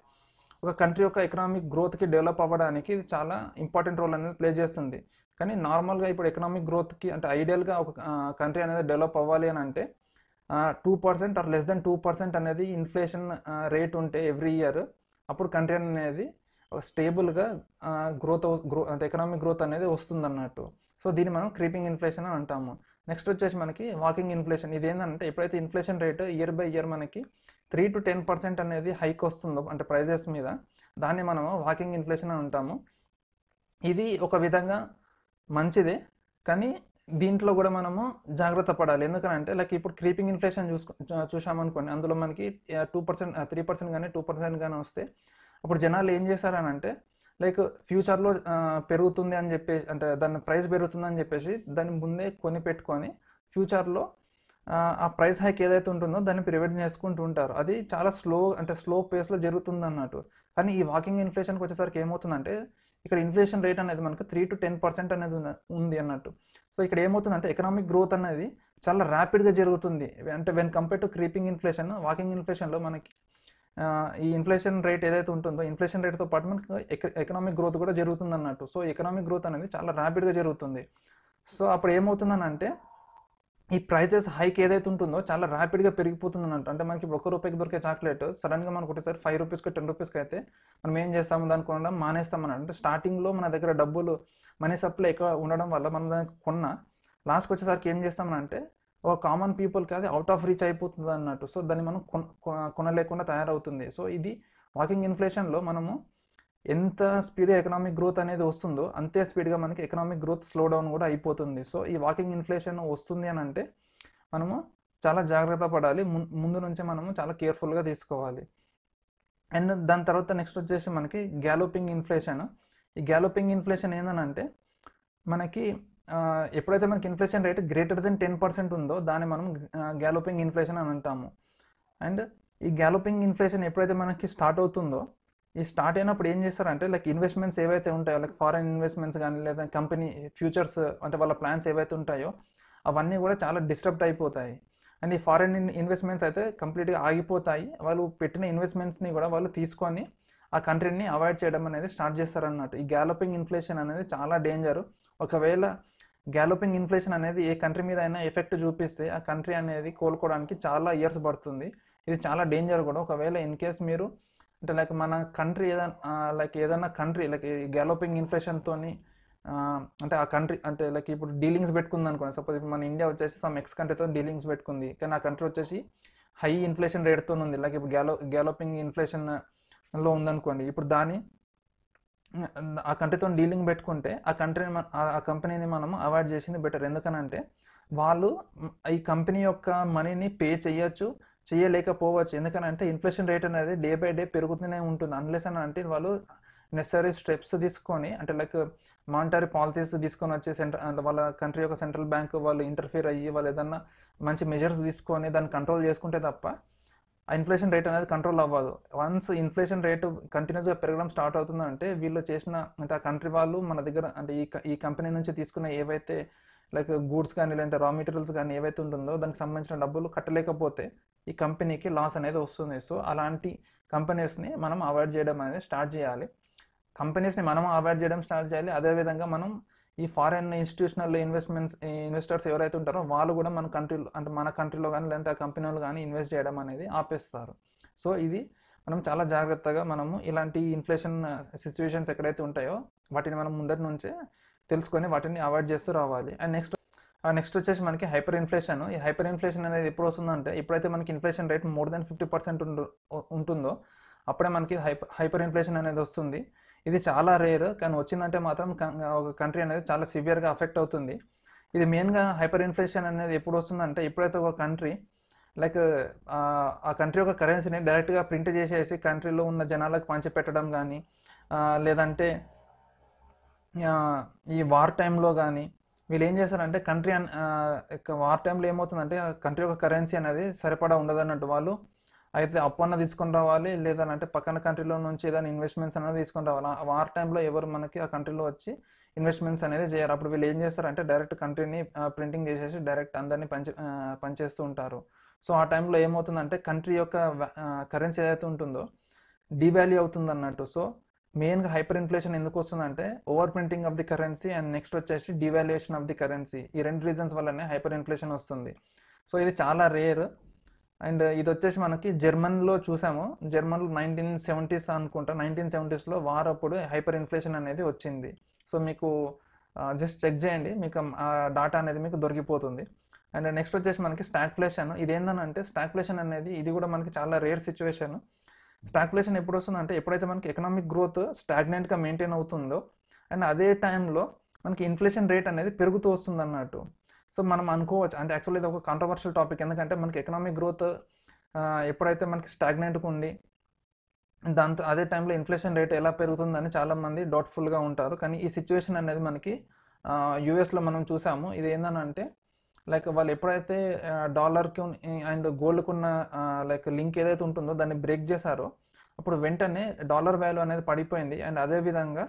ఒక కంట్రీ యొక్క ఎకనామిక్ గ్రోత్కి డెవలప్ అవ్వడానికి ఇది చాలా ఇంపార్టెంట్ రోల్ అనేది ప్లే చేస్తుంది. కానీ నార్మల్గా ఇప్పుడు ఎకనామిక్ గ్రోత్కి అంటే ఐడియల్గా ఒక కంట్రీ అనేది డెవలప్ అవ్వాలి అని అంటే two percent or less than two percent అనేది ఇన్ఫ్లేషన్ రేట్ ఉంటే ఎవ్రీ ఇయర్ అప్పుడు కంట్రీ అనేది స్టేబుల్గా గ్రోత్ గ్రో అంటే ఎకనామిక్ గ్రోత్ అనేది వస్తుంది అన్నట్టు సో దీన్ని మనం క్రీపింగ్ ఇన్ఫ్లేషన్ అని అంటాము. నెక్స్ట్ వచ్చేసి మనకి వాకింగ్ ఇన్ఫ్లేషన్ ఇది ఏంటంటే ఎప్పుడైతే inflation rate year by year మనకి త్రీ టు టెన్ పర్సెంట్ అనేది హైక్ వస్తుందో అంటే ప్రైజెస్ మీద దాన్ని మనము వాకింగ్ ఇన్ఫ్లేషన్ అని అంటాము. ఇది ఒక విధంగా మంచిదే కానీ దీంట్లో కూడా మనము జాగ్రత్త పడాలి. ఎందుకంటే లైక్ ఇప్పుడు క్రీపింగ్ ఇన్ఫ్లేషన్ చూసుకో చూసామనుకోండి అందులో మనకి టూ పర్సెంట్ త్రీ పర్సెంట్ కానీ టూ పర్సెంట్ కానీ వస్తే అప్పుడు జనాలు ఏం చేశారనంటే లైక్ ఫ్యూచర్లో పెరుగుతుంది అని చెప్పేసి అంటే దాని ప్రైస్ పెరుగుతుంది అని చెప్పేసి దాన్ని ముందే కొని పెట్టుకొని ఫ్యూచర్లో ఆ ప్రైస్ హైక్ ఏదైతే ఉంటుందో దాన్ని ప్రివెంట్ చేసుకుంటూ ఉంటారు. అది చాలా స్లో అంటే స్లో పేస్లో జరుగుతుంది అన్నట్టు కానీ ఈ వాకింగ్ ఇన్ఫ్లేషన్కి వచ్చేసరికి ఏమవుతుందంటే ఇక్కడ ఇన్ఫ్లేషన్ రేట్ అనేది మనకు త్రీ టు టెన్ పర్సెంట్ అనేది ఉంది అన్నట్టు. సో ఇక్కడ ఏమవుతుందంటే ఎకనామిక్ గ్రోత్ అనేది చాలా ర్యాపిడ్గా జరుగుతుంది. అంటే when compare to creeping inflation walking ఇన్ఫ్లేషన్లో మనకి ఈ ఇన్ఫ్లేషన్ రేట్ ఏదైతే ఉంటుందో ఇన్ఫ్లేషన్ రేట్తో పాటు మనకి ఎకనామిక్ గ్రోత్ కూడా జరుగుతుంది అన్నట్టు సో ఎకనామిక్ గ్రోత్ అనేది చాలా ర్యాపిడ్గా జరుగుతుంది. సో అప్పుడు ఏమవుతుందని అంటే ఈ ప్రైజెస్ హైక్ ఏదైతే ఉంటుందో చాలా ర్యాపిడ్గా పెరిగిపోతుంది అన్నట్టు అంటే మనకి ఇప్పుడు ఒక్క రూపాయికి దొరికే చాక్లెట్ సడన్గా మనకు ఒకటేసారి ఫైవ్ రూపీస్కి టెన్ రూపీస్కి అయితే మనం ఏం చేస్తాము దాన్ని కొనడం మానేస్తాం అన్నట్టు అంటే స్టార్టింగ్లో మన దగ్గర డబ్బులు మనీ సప్లై ఎక్కువ ఉండడం వల్ల మనం దానికి కొన్న లాస్ట్కి వచ్చేసరికి ఏం చేస్తామనంటే ఒక కామన్ పీపుల్కి అది అవుట్ ఆఫ్ రీచ్ అయిపోతుంది అన్నట్టు సో దాన్ని మనం కొన కొన- కొనలేకుండా తయారవుతుంది. సో ఇది వాకింగ్ ఇన్ఫ్లేషన్లో మనము ఎంత స్పీడ్గా ఎకనామిక్ గ్రోత్ అనేది వస్తుందో అంతే స్పీడ్గా మనకి ఎకనామిక్ గ్రోత్ స్లో డౌన్ కూడా అయిపోతుంది. సో ఈ వాకింగ్ ఇన్ఫ్లేషన్ వస్తుంది అని అంటే మనము చాలా జాగ్రత్త పడాలి. ముందు నుంచే మనము చాలా కేర్ఫుల్గా తీసుకోవాలి. అండ్ దాని తర్వాత నెక్స్ట్ వచ్చేసి మనకి గ్యాలోపింగ్ ఇన్ఫ్లేషన్ ఈ గ్యాలోపింగ్ ఇన్ఫ్లేషన్ ఏంటంటే మనకి ఎప్పుడైతే మనకి inflation rate greater than ten percent ఉందో దాన్ని మనం గ్యాలోపింగ్ ఇన్ఫ్లేషన్ అని అంటాము. అండ్ ఈ గ్యాలోపింగ్ ఇన్ఫ్లేషన్ ఎప్పుడైతే మనకి స్టార్ట్ అవుతుందో ఈ స్టార్ట్ అయినప్పుడు ఏం చేస్తారంటే లైక్ ఇన్వెస్ట్మెంట్స్ ఏవైతే ఉంటాయో లైక్ ఫారెన్ ఇన్వెస్ట్మెంట్స్ కానీ లేదా కంపెనీ ఫ్యూచర్స్ అంటే వాళ్ళ ప్లాన్స్ ఏవైతే ఉంటాయో అవన్నీ కూడా చాలా డిస్టర్బ్ అయిపోతాయి. అండ్ ఈ ఫారెన్ ఇన్వెస్ట్మెంట్స్ అయితే కంప్లీట్గా ఆగిపోతాయి. వాళ్ళు పెట్టిన ఇన్వెస్ట్మెంట్స్ని కూడా వాళ్ళు తీసుకొని ఆ కంట్రీని అవాయిడ్ చేయడం అనేది స్టార్ట్ చేస్తారన్నట్టు ఈ గ్యాలోపింగ్ ఇన్ఫ్లేషన్ అనేది చాలా డేంజర్. ఒకవేళ గ్యాలోపింగ్ ఇన్ఫ్లేషన్ అనేది ఏ కంట్రీ మీద అయినా ఎఫెక్ట్ చూపిస్తే ఆ కంట్రీ అనేది కోలుకోవడానికి చాలా ఇయర్స్ పడుతుంది. ఇది చాలా డేంజర్ కూడా. ఒకవేళ ఇన్ కేస్ మీరు అంటే లైక్ మన కంట్రీ ఏదైనా లైక్ ఏదైనా కంట్రీ లైక్ గెలోపింగ్ ఇన్ఫ్లేషన్తోని అంటే ఆ కంట్రీ అంటే లైక్ ఇప్పుడు డీలింగ్స్ పెట్టుకుంది అనుకోండి. సపోజ్ ఇప్పుడు మన ఇండియా వచ్చేసి సమ్ ఎక్స్ కంట్రీతో డీలింగ్స్ పెట్టుకుంది. కానీ ఆ కంట్రీ వచ్చేసి హై ఇన్ఫ్లేషన్ రేట్తో ఉంది. లైక్ ఇప్పుడు గ్యాలో గ్యాలోపింగ్ ఇన్ఫ్లేషన్లో ఉందనుకోండి. ఇప్పుడు దాన్ని ఆ కంట్రీతో డీలింగ్ పెట్టుకుంటే ఆ కంట్రీని మన- ఆ- కంపెనీని మనం అవాయిడ్ చేసింది బెటర్ ఎందుకనంటే వాళ్ళు ఈ కంపెనీ యొక్క మనీని పే చేయొచ్చు చేయలేకపోవచ్చు. ఎందుకనంటే ఇన్ఫ్లేషన్ రేట్ అనేది డే బై డే పెరుగుతూనే ఉంటుంది. అన్లెస్ అని అంటే వాళ్ళు నెసరీ స్టెప్స్ తీసుకొని అంటే లైక్ మానిటరీ పాలసీస్ తీసుకొని వచ్చి సెంటర్ వాళ్ళ కంట్రీ యొక్క సెంట్రల్ బ్యాంక్ వాళ్ళు ఇంటర్ఫియర్ అయ్యి వాళ్ళు ఏదన్నా మంచి మెజర్స్ తీసుకొని దాన్ని కంట్రోల్ చేసుకుంటే తప్ప ఆ ఇన్ఫ్లేషన్ రేట్ అనేది కంట్రోల్ అవ్వదు. వన్స్ ఇన్ఫ్లేషన్ రేటు కంటిన్యూస్గా పెరగడం స్టార్ట్ అవుతుందంటే వీళ్ళు చేసిన అంటే ఆ కంట్రీ వాళ్ళు మన దగ్గర అంటే ఈ క- ఈ కంపెనీ నుంచి తీసుకున్న ఏవైతే లైక్ గూడ్స్ కానీ లేదంటే రా మెటీరియల్స్ కానీ ఏవైతే ఉంటుందో దానికి సంబంధించిన డబ్బులు కట్టలేకపోతే ఈ కంపెనీకి లాస్ అనేది వస్తుంది. సో అలాంటి కంపెనీస్ని మనం అవాయిడ్ చేయడం అనేది స్టార్ట్ చేయాలి. కంపెనీస్ని మనం అవాయిడ్ చేయడం స్టార్ట్ చేయాలి. అదేవిధంగా మనం ఈ ఫారెన్ ఇన్స్టిట్యూషనల్ ఇన్వెస్ట్మెంట్స్ ఇన్వెస్టర్స్ ఎవరైతే ఉంటారో వాళ్ళు కూడా మన కంట్రీలో అంటే మన కంట్రీలో కానీ లేదంటే ఆ కంపెనీలు కానీ ఇన్వెస్ట్ చేయడం అనేది ఆపేస్తారు. సో ఇది మనం చాలా జాగ్రత్తగా మనము ఇలాంటి ఇన్ఫ్లేషన్ సిచ్యువేషన్స్ ఎక్కడైతే ఉంటాయో వాటిని మనం ముందటి నుంచే తెలుసుకొని వాటిని అవాయిడ్ చేస్తూ రావాలి. అండ్ నెక్స్ట్ నెక్స్ట్ వచ్చేసి మనకి హైపర్ ఇన్ఫ్లేషన్ ఈ హైపర్ ఇన్ఫ్లేషన్ అనేది ఎప్పుడు వస్తుందంటే ఎప్పుడైతే మనకి inflation rate more than fifty percent ఉంటుందో అప్పుడే మనకి హైపర్ హైపర్ ఇన్ఫ్లేషన్ అనేది వస్తుంది. ఇది చాలా రేర్ కానీ వచ్చిందంటే మాత్రం ఒక కంట్రీ అనేది చాలా సివియర్గా అఫెక్ట్ అవుతుంది. ఇది మెయిన్గా హైపర్ ఇన్ఫ్లేషన్ అనేది ఎప్పుడు వస్తుందంటే ఎప్పుడైతే ఒక కంట్రీ లైక్ ఆ కంట్రీ యొక్క కరెన్సీని డైరెక్ట్గా ప్రింట్ చేసేసి కంట్రీలో ఉన్న జనాలకు పంచిపెట్టడం కానీ లేదంటే ఈ వార్ టైంలో కానీ వీళ్ళు ఏం చేస్తారంటే కంట్రీ అన్ వార్ టైంలో ఏమవుతుందంటే కంట్రీ యొక్క కరెన్సీ అనేది సరిపడా ఉండదన్నట్టు వాళ్ళు అయితే అప్పన్న అన్న తీసుకొని రావాలి లేదంటే పక్కన కంట్రీలో నుంచి ఏదైనా ఇన్వెస్ట్మెంట్స్ అనేది తీసుకొని రావాలి. ఆ వార్ టైంలో ఎవరు మనకి ఆ కంట్రీలో వచ్చి ఇన్వెస్ట్మెంట్స్ అనేది చేయరు. అప్పుడు వీళ్ళు ఏం చేస్తారంటే డైరెక్ట్ కంట్రీని ప్రింటింగ్ చేసేసి డైరెక్ట్ అందరినీ పంచే పనిచేస్తూ ఉంటారు. సో ఆ టైంలో ఏమవుతుందంటే కంట్రీ యొక్క కరెన్సీ ఏదైతే ఉంటుందో డివాల్యూ అవుతుంది అన్నట్టు సో మెయిన్గా హైపర్ ఇన్ఫ్లేషన్ ఎందుకు వస్తుందంటే over printing of the currency and next వచ్చేసి డివాల్యుయేషన్ ఆఫ్ ది కరెన్సీ. ఈ రెండు రీజన్స్ వల్లనే హైపర్ ఇన్ఫ్లేషన్ వస్తుంది. సో ఇది చాలా రేర్. అండ్ ఇది వచ్చేసి మనకి జర్మన్లో చూసాము. జర్మన్లో నైన్టీన్ సెవెంటీస్ అనుకుంటా నైన్టీన్ సెవెంటీస్లో వార్ అప్పుడు హైపర్ ఇన్ఫ్లేషన్ అనేది వచ్చింది. సో మీకు జస్ట్ చెక్ చేయండి. మీకు ఆ డాటా అనేది మీకు దొరికిపోతుంది. అండ్ నెక్స్ట్ వచ్చేసి మనకి స్టాగ్ఫ్లేషన్ ఇది ఏంటంటే స్టాగ్ఫ్లేషన్ అనేది ఇది కూడా మనకి చాలా రేర్ సిచ్యువేషన్. స్టాగ్ఫ్లేషన్ ఎప్పుడు వస్తుందంటే ఎప్పుడైతే మనకి ఎకనామిక్ గ్రోత్ స్టాగ్నెంట్గా మెయింటైన్ అవుతుందో అండ్ అదే టైంలో మనకి ఇన్ఫ్లేషన్ రేట్ అనేది పెరుగుతూ వస్తుంది అన్నట్టు సో మనం అనుకోవచ్చు అంటే యాక్చువల్లీ ఇది ఒక కాంట్రవర్షియల్ టాపిక్. ఎందుకంటే మనకి ఎకనామిక్ గ్రోత్ ఎప్పుడైతే మనకి స్టాగ్నెంట్గా ఉండి దాంతో అదే టైంలో ఇన్ఫ్లేషన్ రేట్ ఎలా పెరుగుతుందని చాలామంది డౌట్ఫుల్గా ఉంటారు. కానీ ఈ సిచ్యువేషన్ అనేది మనకి యూఎస్లో మనం చూసాము. ఇది ఏంటంటే లైక్ వాళ్ళు ఎప్పుడైతే డాలర్కి అండ్ గోల్డ్కి ఉన్న లైక్ లింక్ ఏదైతే ఉంటుందో దాన్ని బ్రేక్ చేశారో అప్పుడు వెంటనే డాలర్ వాల్యూ అనేది పడిపోయింది. అండ్ అదేవిధంగా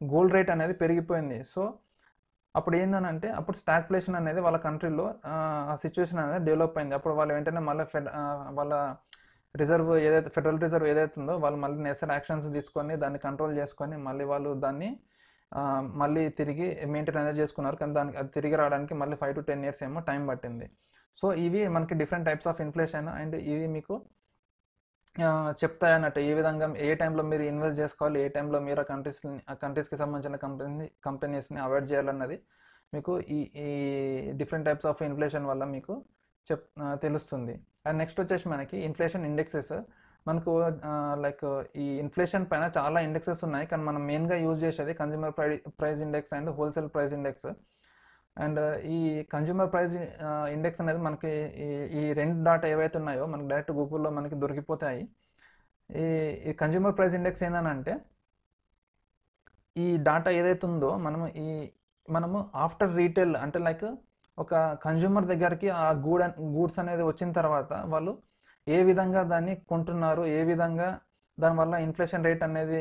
గోల్డ్ రేట్ అనేది పెరిగిపోయింది. సో అప్పుడు ఏంటంటే అప్పుడు స్టాగ్ఫ్లేషన్ అనేది వాళ్ళ కంట్రీలో ఆ సిచ్యువేషన్ అనేది డెవలప్ అయింది. అప్పుడు వాళ్ళు వెంటనే మళ్ళీ ఫెడ్ వాళ్ళ రిజర్వ్ ఏదైతే ఫెడరల్ రిజర్వ్ ఏదైతే ఉందో వాళ్ళు మళ్ళీ నెసర్ యాక్షన్స్ తీసుకొని దాన్ని కంట్రోల్ చేసుకొని మళ్ళీ వాళ్ళు దాన్ని మళ్ళీ తిరిగి మెయింటైన్ అనేది చేసుకున్నారు. కానీ దానికి అది తిరిగి రావడానికి మళ్ళీ ఫైవ్ టు టెన్ ఇయర్స్ ఏమో టైం పట్టింది. సో ఇవి మనకి different types of inflation and ఇవి మీకు చెప్తాయన్నట్టు చెప్తాయి అన్నట్టు. ఏ విధంగా ఏ టైంలో మీరు ఇన్వెస్ట్ చేసుకోవాలి ఏ టైంలో మీరు ఆ కంట్రీస్ని ఆ కంట్రీస్కి సంబంధించిన కంపెనీ కంపెనీస్ని అవాయిడ్ చేయాలన్నది మీకు ఈ ఈ డిఫరెంట్ టైప్స్ ఆఫ్ ఇన్ఫ్లేషన్ వల్ల మీకు చెప్ తెలుస్తుంది. అండ్ నెక్స్ట్ వచ్చేసి మనకి ఇన్ఫ్లేషన్ ఇండెక్సెస్ మనకు లైక్ ఈ ఇన్ఫ్లేషన్ పైన చాలా ఇండెక్సెస్ ఉన్నాయి. కానీ మనం మెయిన్గా యూజ్ చేసేది consumer price price index and wholesale price index and ఈ కన్జ్యూమర్ ప్రైస్ ఇండెక్స్ అనేది మనకి ఈ ఈ రెండు డాటా ఏవైతే ఉన్నాయో మనకి డైరెక్ట్ గూగుల్లో మనకి దొరికిపోతాయి. ఈ ఈ కన్జ్యూమర్ ప్రైస్ ఇండెక్స్ ఏంటంటే ఈ డాటా ఏదైతే ఉందో మనము ఈ మనము ఆఫ్టర్ రీటైల్ అంటే లైక్ ఒక కన్జ్యూమర్ దగ్గరికి ఆ గూడ్ గూడ్స్ అనేది వచ్చిన తర్వాత వాళ్ళు ఏ విధంగా దాన్ని కొంటున్నారు ఏ విధంగా దానివల్ల ఇన్ఫ్లేషన్ రేట్ అనేది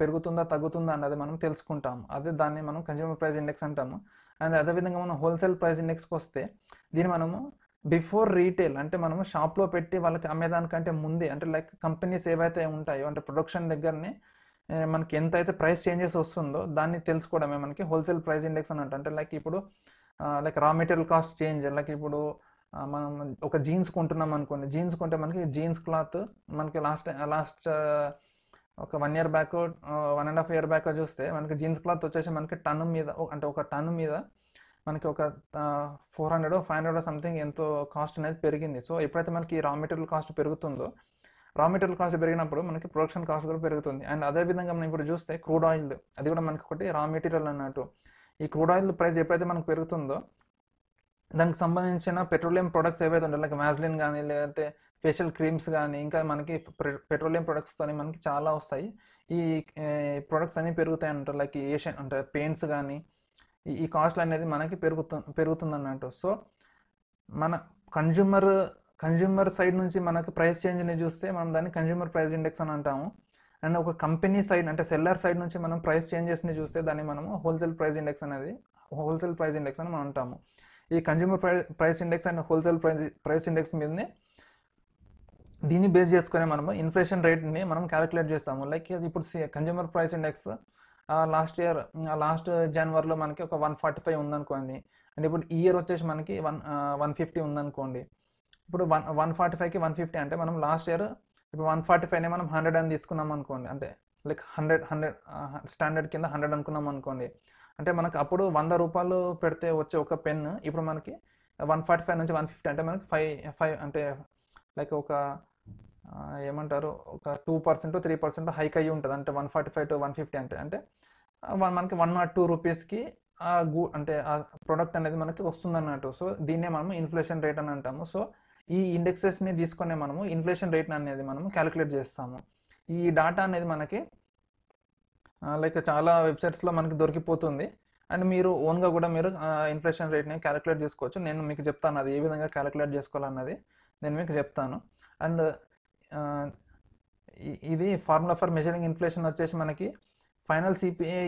పెరుగుతుందా తగ్గుతుందా అన్నది మనం తెలుసుకుంటాం అదే దాన్ని మనం కన్జ్యూమర్ ప్రైస్ ఇండెక్స్ అంటాము. అండ్ అదేవిధంగా మనం హోల్సేల్ ప్రైస్ ఇండెక్స్కి వస్తే దీన్ని మనము బిఫోర్ రీటైల్ అంటే మనము షాప్లో పెట్టి వాళ్ళకి అమ్మేదానికంటే ముందే అంటే లైక్ కంపెనీస్ ఏవైతే ఉంటాయో అంటే ప్రొడక్షన్ దగ్గరనే మనకి ఎంత అయితే ప్రైస్ చేంజెస్ వస్తుందో దాన్ని తెలుసుకోవడమే మనకి హోల్సేల్ ప్రైస్ ఇండెక్స్ అని అంటే. లైక్ ఇప్పుడు like raw material cost change like ఇప్పుడు మనం ఒక జీన్స్ కొంటున్నాం అనుకోండి. జీన్స్ కొంటే మనకి జీన్స్ క్లాత్ మనకి లాస్ట్ లాస్ట్ ఒక one year back one and half year back చూస్తే మనకి జీన్స్ క్లాత్ వచ్చేసి మనకి టన్ మీద అంటే ఒక టన్ మీద మనకి ఒక four hundred five hundred something ఎంతో కాస్ట్ అనేది పెరిగింది. సో ఎప్పుడైతే మనకి రా మెటీరియల్ కాస్ట్ పెరుగుతుందో రా మెటీరియల్ కాస్ట్ పెరిగినప్పుడు మనకి ప్రొడక్షన్ కాస్ట్ కూడా పెరుగుతుంది. అండ్ అదే విధంగా మనం ఇప్పుడు చూస్తే క్రూడ్ ఆయిల్ అది కూడా మనకి ఒకటి రా మెటీరియల్ అన్నట్టు. ఈ క్రూడ్ ఆయిల్ ప్రైస్ ఎప్పుడైతే మనకు పెరుగుతుందో దానికి సంబంధించిన పెట్రోలియం ప్రొడక్ట్స్ ఏవైతే ఉంటాయి లైక్ వ్యాజ్లిన్ కానీ లేకపోతే ఫేషియల్ క్రీమ్స్ కానీ ఇంకా మనకి పెట్రోలియం ప్రొడక్ట్స్తోని మనకి చాలా వస్తాయి. ఈ ప్రొడక్ట్స్ అన్నీ పెరుగుతాయి అంటారు. లైక్ ఏషియన్ అంటే పెయింట్స్ కానీ ఈ ఈ కాస్ట్ అనేది మనకి పెరుగుతు పెరుగుతుంది అన్నట్టు సో మన కన్జ్యూమర్ కన్జ్యూమర్ సైడ్ నుంచి మనకి ప్రైస్ చేంజ్ని చూస్తే మనం దాన్ని కన్జ్యూమర్ ప్రైస్ ఇండెక్స్ అని అంటాము. అండ్ ఒక కంపెనీ సైడ్ అంటే సెల్లర్ సైడ్ నుంచి మనం ప్రైస్ చేంజెస్ని చూస్తే దాన్ని మనము హోల్సేల్ ప్రైస్ ఇండెక్స్ అనేది హోల్సేల్ ప్రైస్ ఇండెక్స్ అని మనం అంటాము. ఈ consumer price price index and wholesale price price index మీదనే దీన్ని బేస్ చేసుకునే మనము ఇన్ఫ్లేషన్ రేట్ని మనం క్యాలిక్యులేట్ చేస్తాము. లైక్ ఇప్పుడు consumer price index last year last జనవరిలో మనకి ఒక వన్ ఫార్టీ ఫైవ్ ఉందనుకోండి. అండ్ ఇప్పుడు ఈ ఇయర్ వచ్చేసి మనకి వన్ వన్ ఫిఫ్టీ ఉందనుకోండి. ఇప్పుడు వన్ వన్ ఫార్టీ ఫైవ్కి వన్ ఫిఫ్టీ అంటే మనం లాస్ట్ ఇయర్ ఇప్పుడు వన్ ఫార్టీ ఫైవ్నే మనం హండ్రెడ్ అని తీసుకున్నాం అనుకోండి అంటే లైక్ హండ్రెడ్ హండ్రెడ్ స్టాండర్డ్ కింద హండ్రెడ్ అనుకున్నాం అనుకోండి అంటే మనకు అప్పుడు వంద రూపాయలు పెడితే వచ్చే ఒక పెన్ ఇప్పుడు మనకి వన్ ఫార్టీ ఫైవ్ నుంచి వన్ ఫిఫ్టీ అంటే మనకి ఫైవ్ ఫైవ్ అంటే లైక్ ఒక ఏమంటారు? ఒక two percent three percent hike అయ్యి ఉంటుంది. అంటే one forty five to one fifty అంటే అంటే వన్- మనకి వన్ నాట్ టూ రూపీస్కి ఆ గూ అంటే ఆ ప్రోడక్ట్ అనేది మనకి వస్తుంది అన్నట్టు సో దీన్నే మనము ఇన్ఫ్లేషన్ రేట్ అని అంటాము. సో ఈ ఇండెక్సెస్ని తీసుకొని మనము ఇన్ఫ్లేషన్ రేట్ అనేది మనము క్యాలిక్యులేట్ చేస్తాము. ఈ డాటా అనేది మనకి లైక్ చాలా వెబ్సైట్స్లో మనకి దొరికిపోతుంది. అండ్ మీరు ఓన్గా కూడా మీరు ఇన్ఫ్లేషన్ రేట్ని క్యాలిక్యులేట్ చేసుకోవచ్చు. నేను మీకు చెప్తాను అది ఏ విధంగా క్యాలిక్యులేట్ చేసుకోవాలన్నది నేను మీకు చెప్తాను. అండ్ ఇది ఫార్ములా ఫర్ మెజరింగ్ ఇన్ఫ్లేషన్ వచ్చేసి మనకి final CPI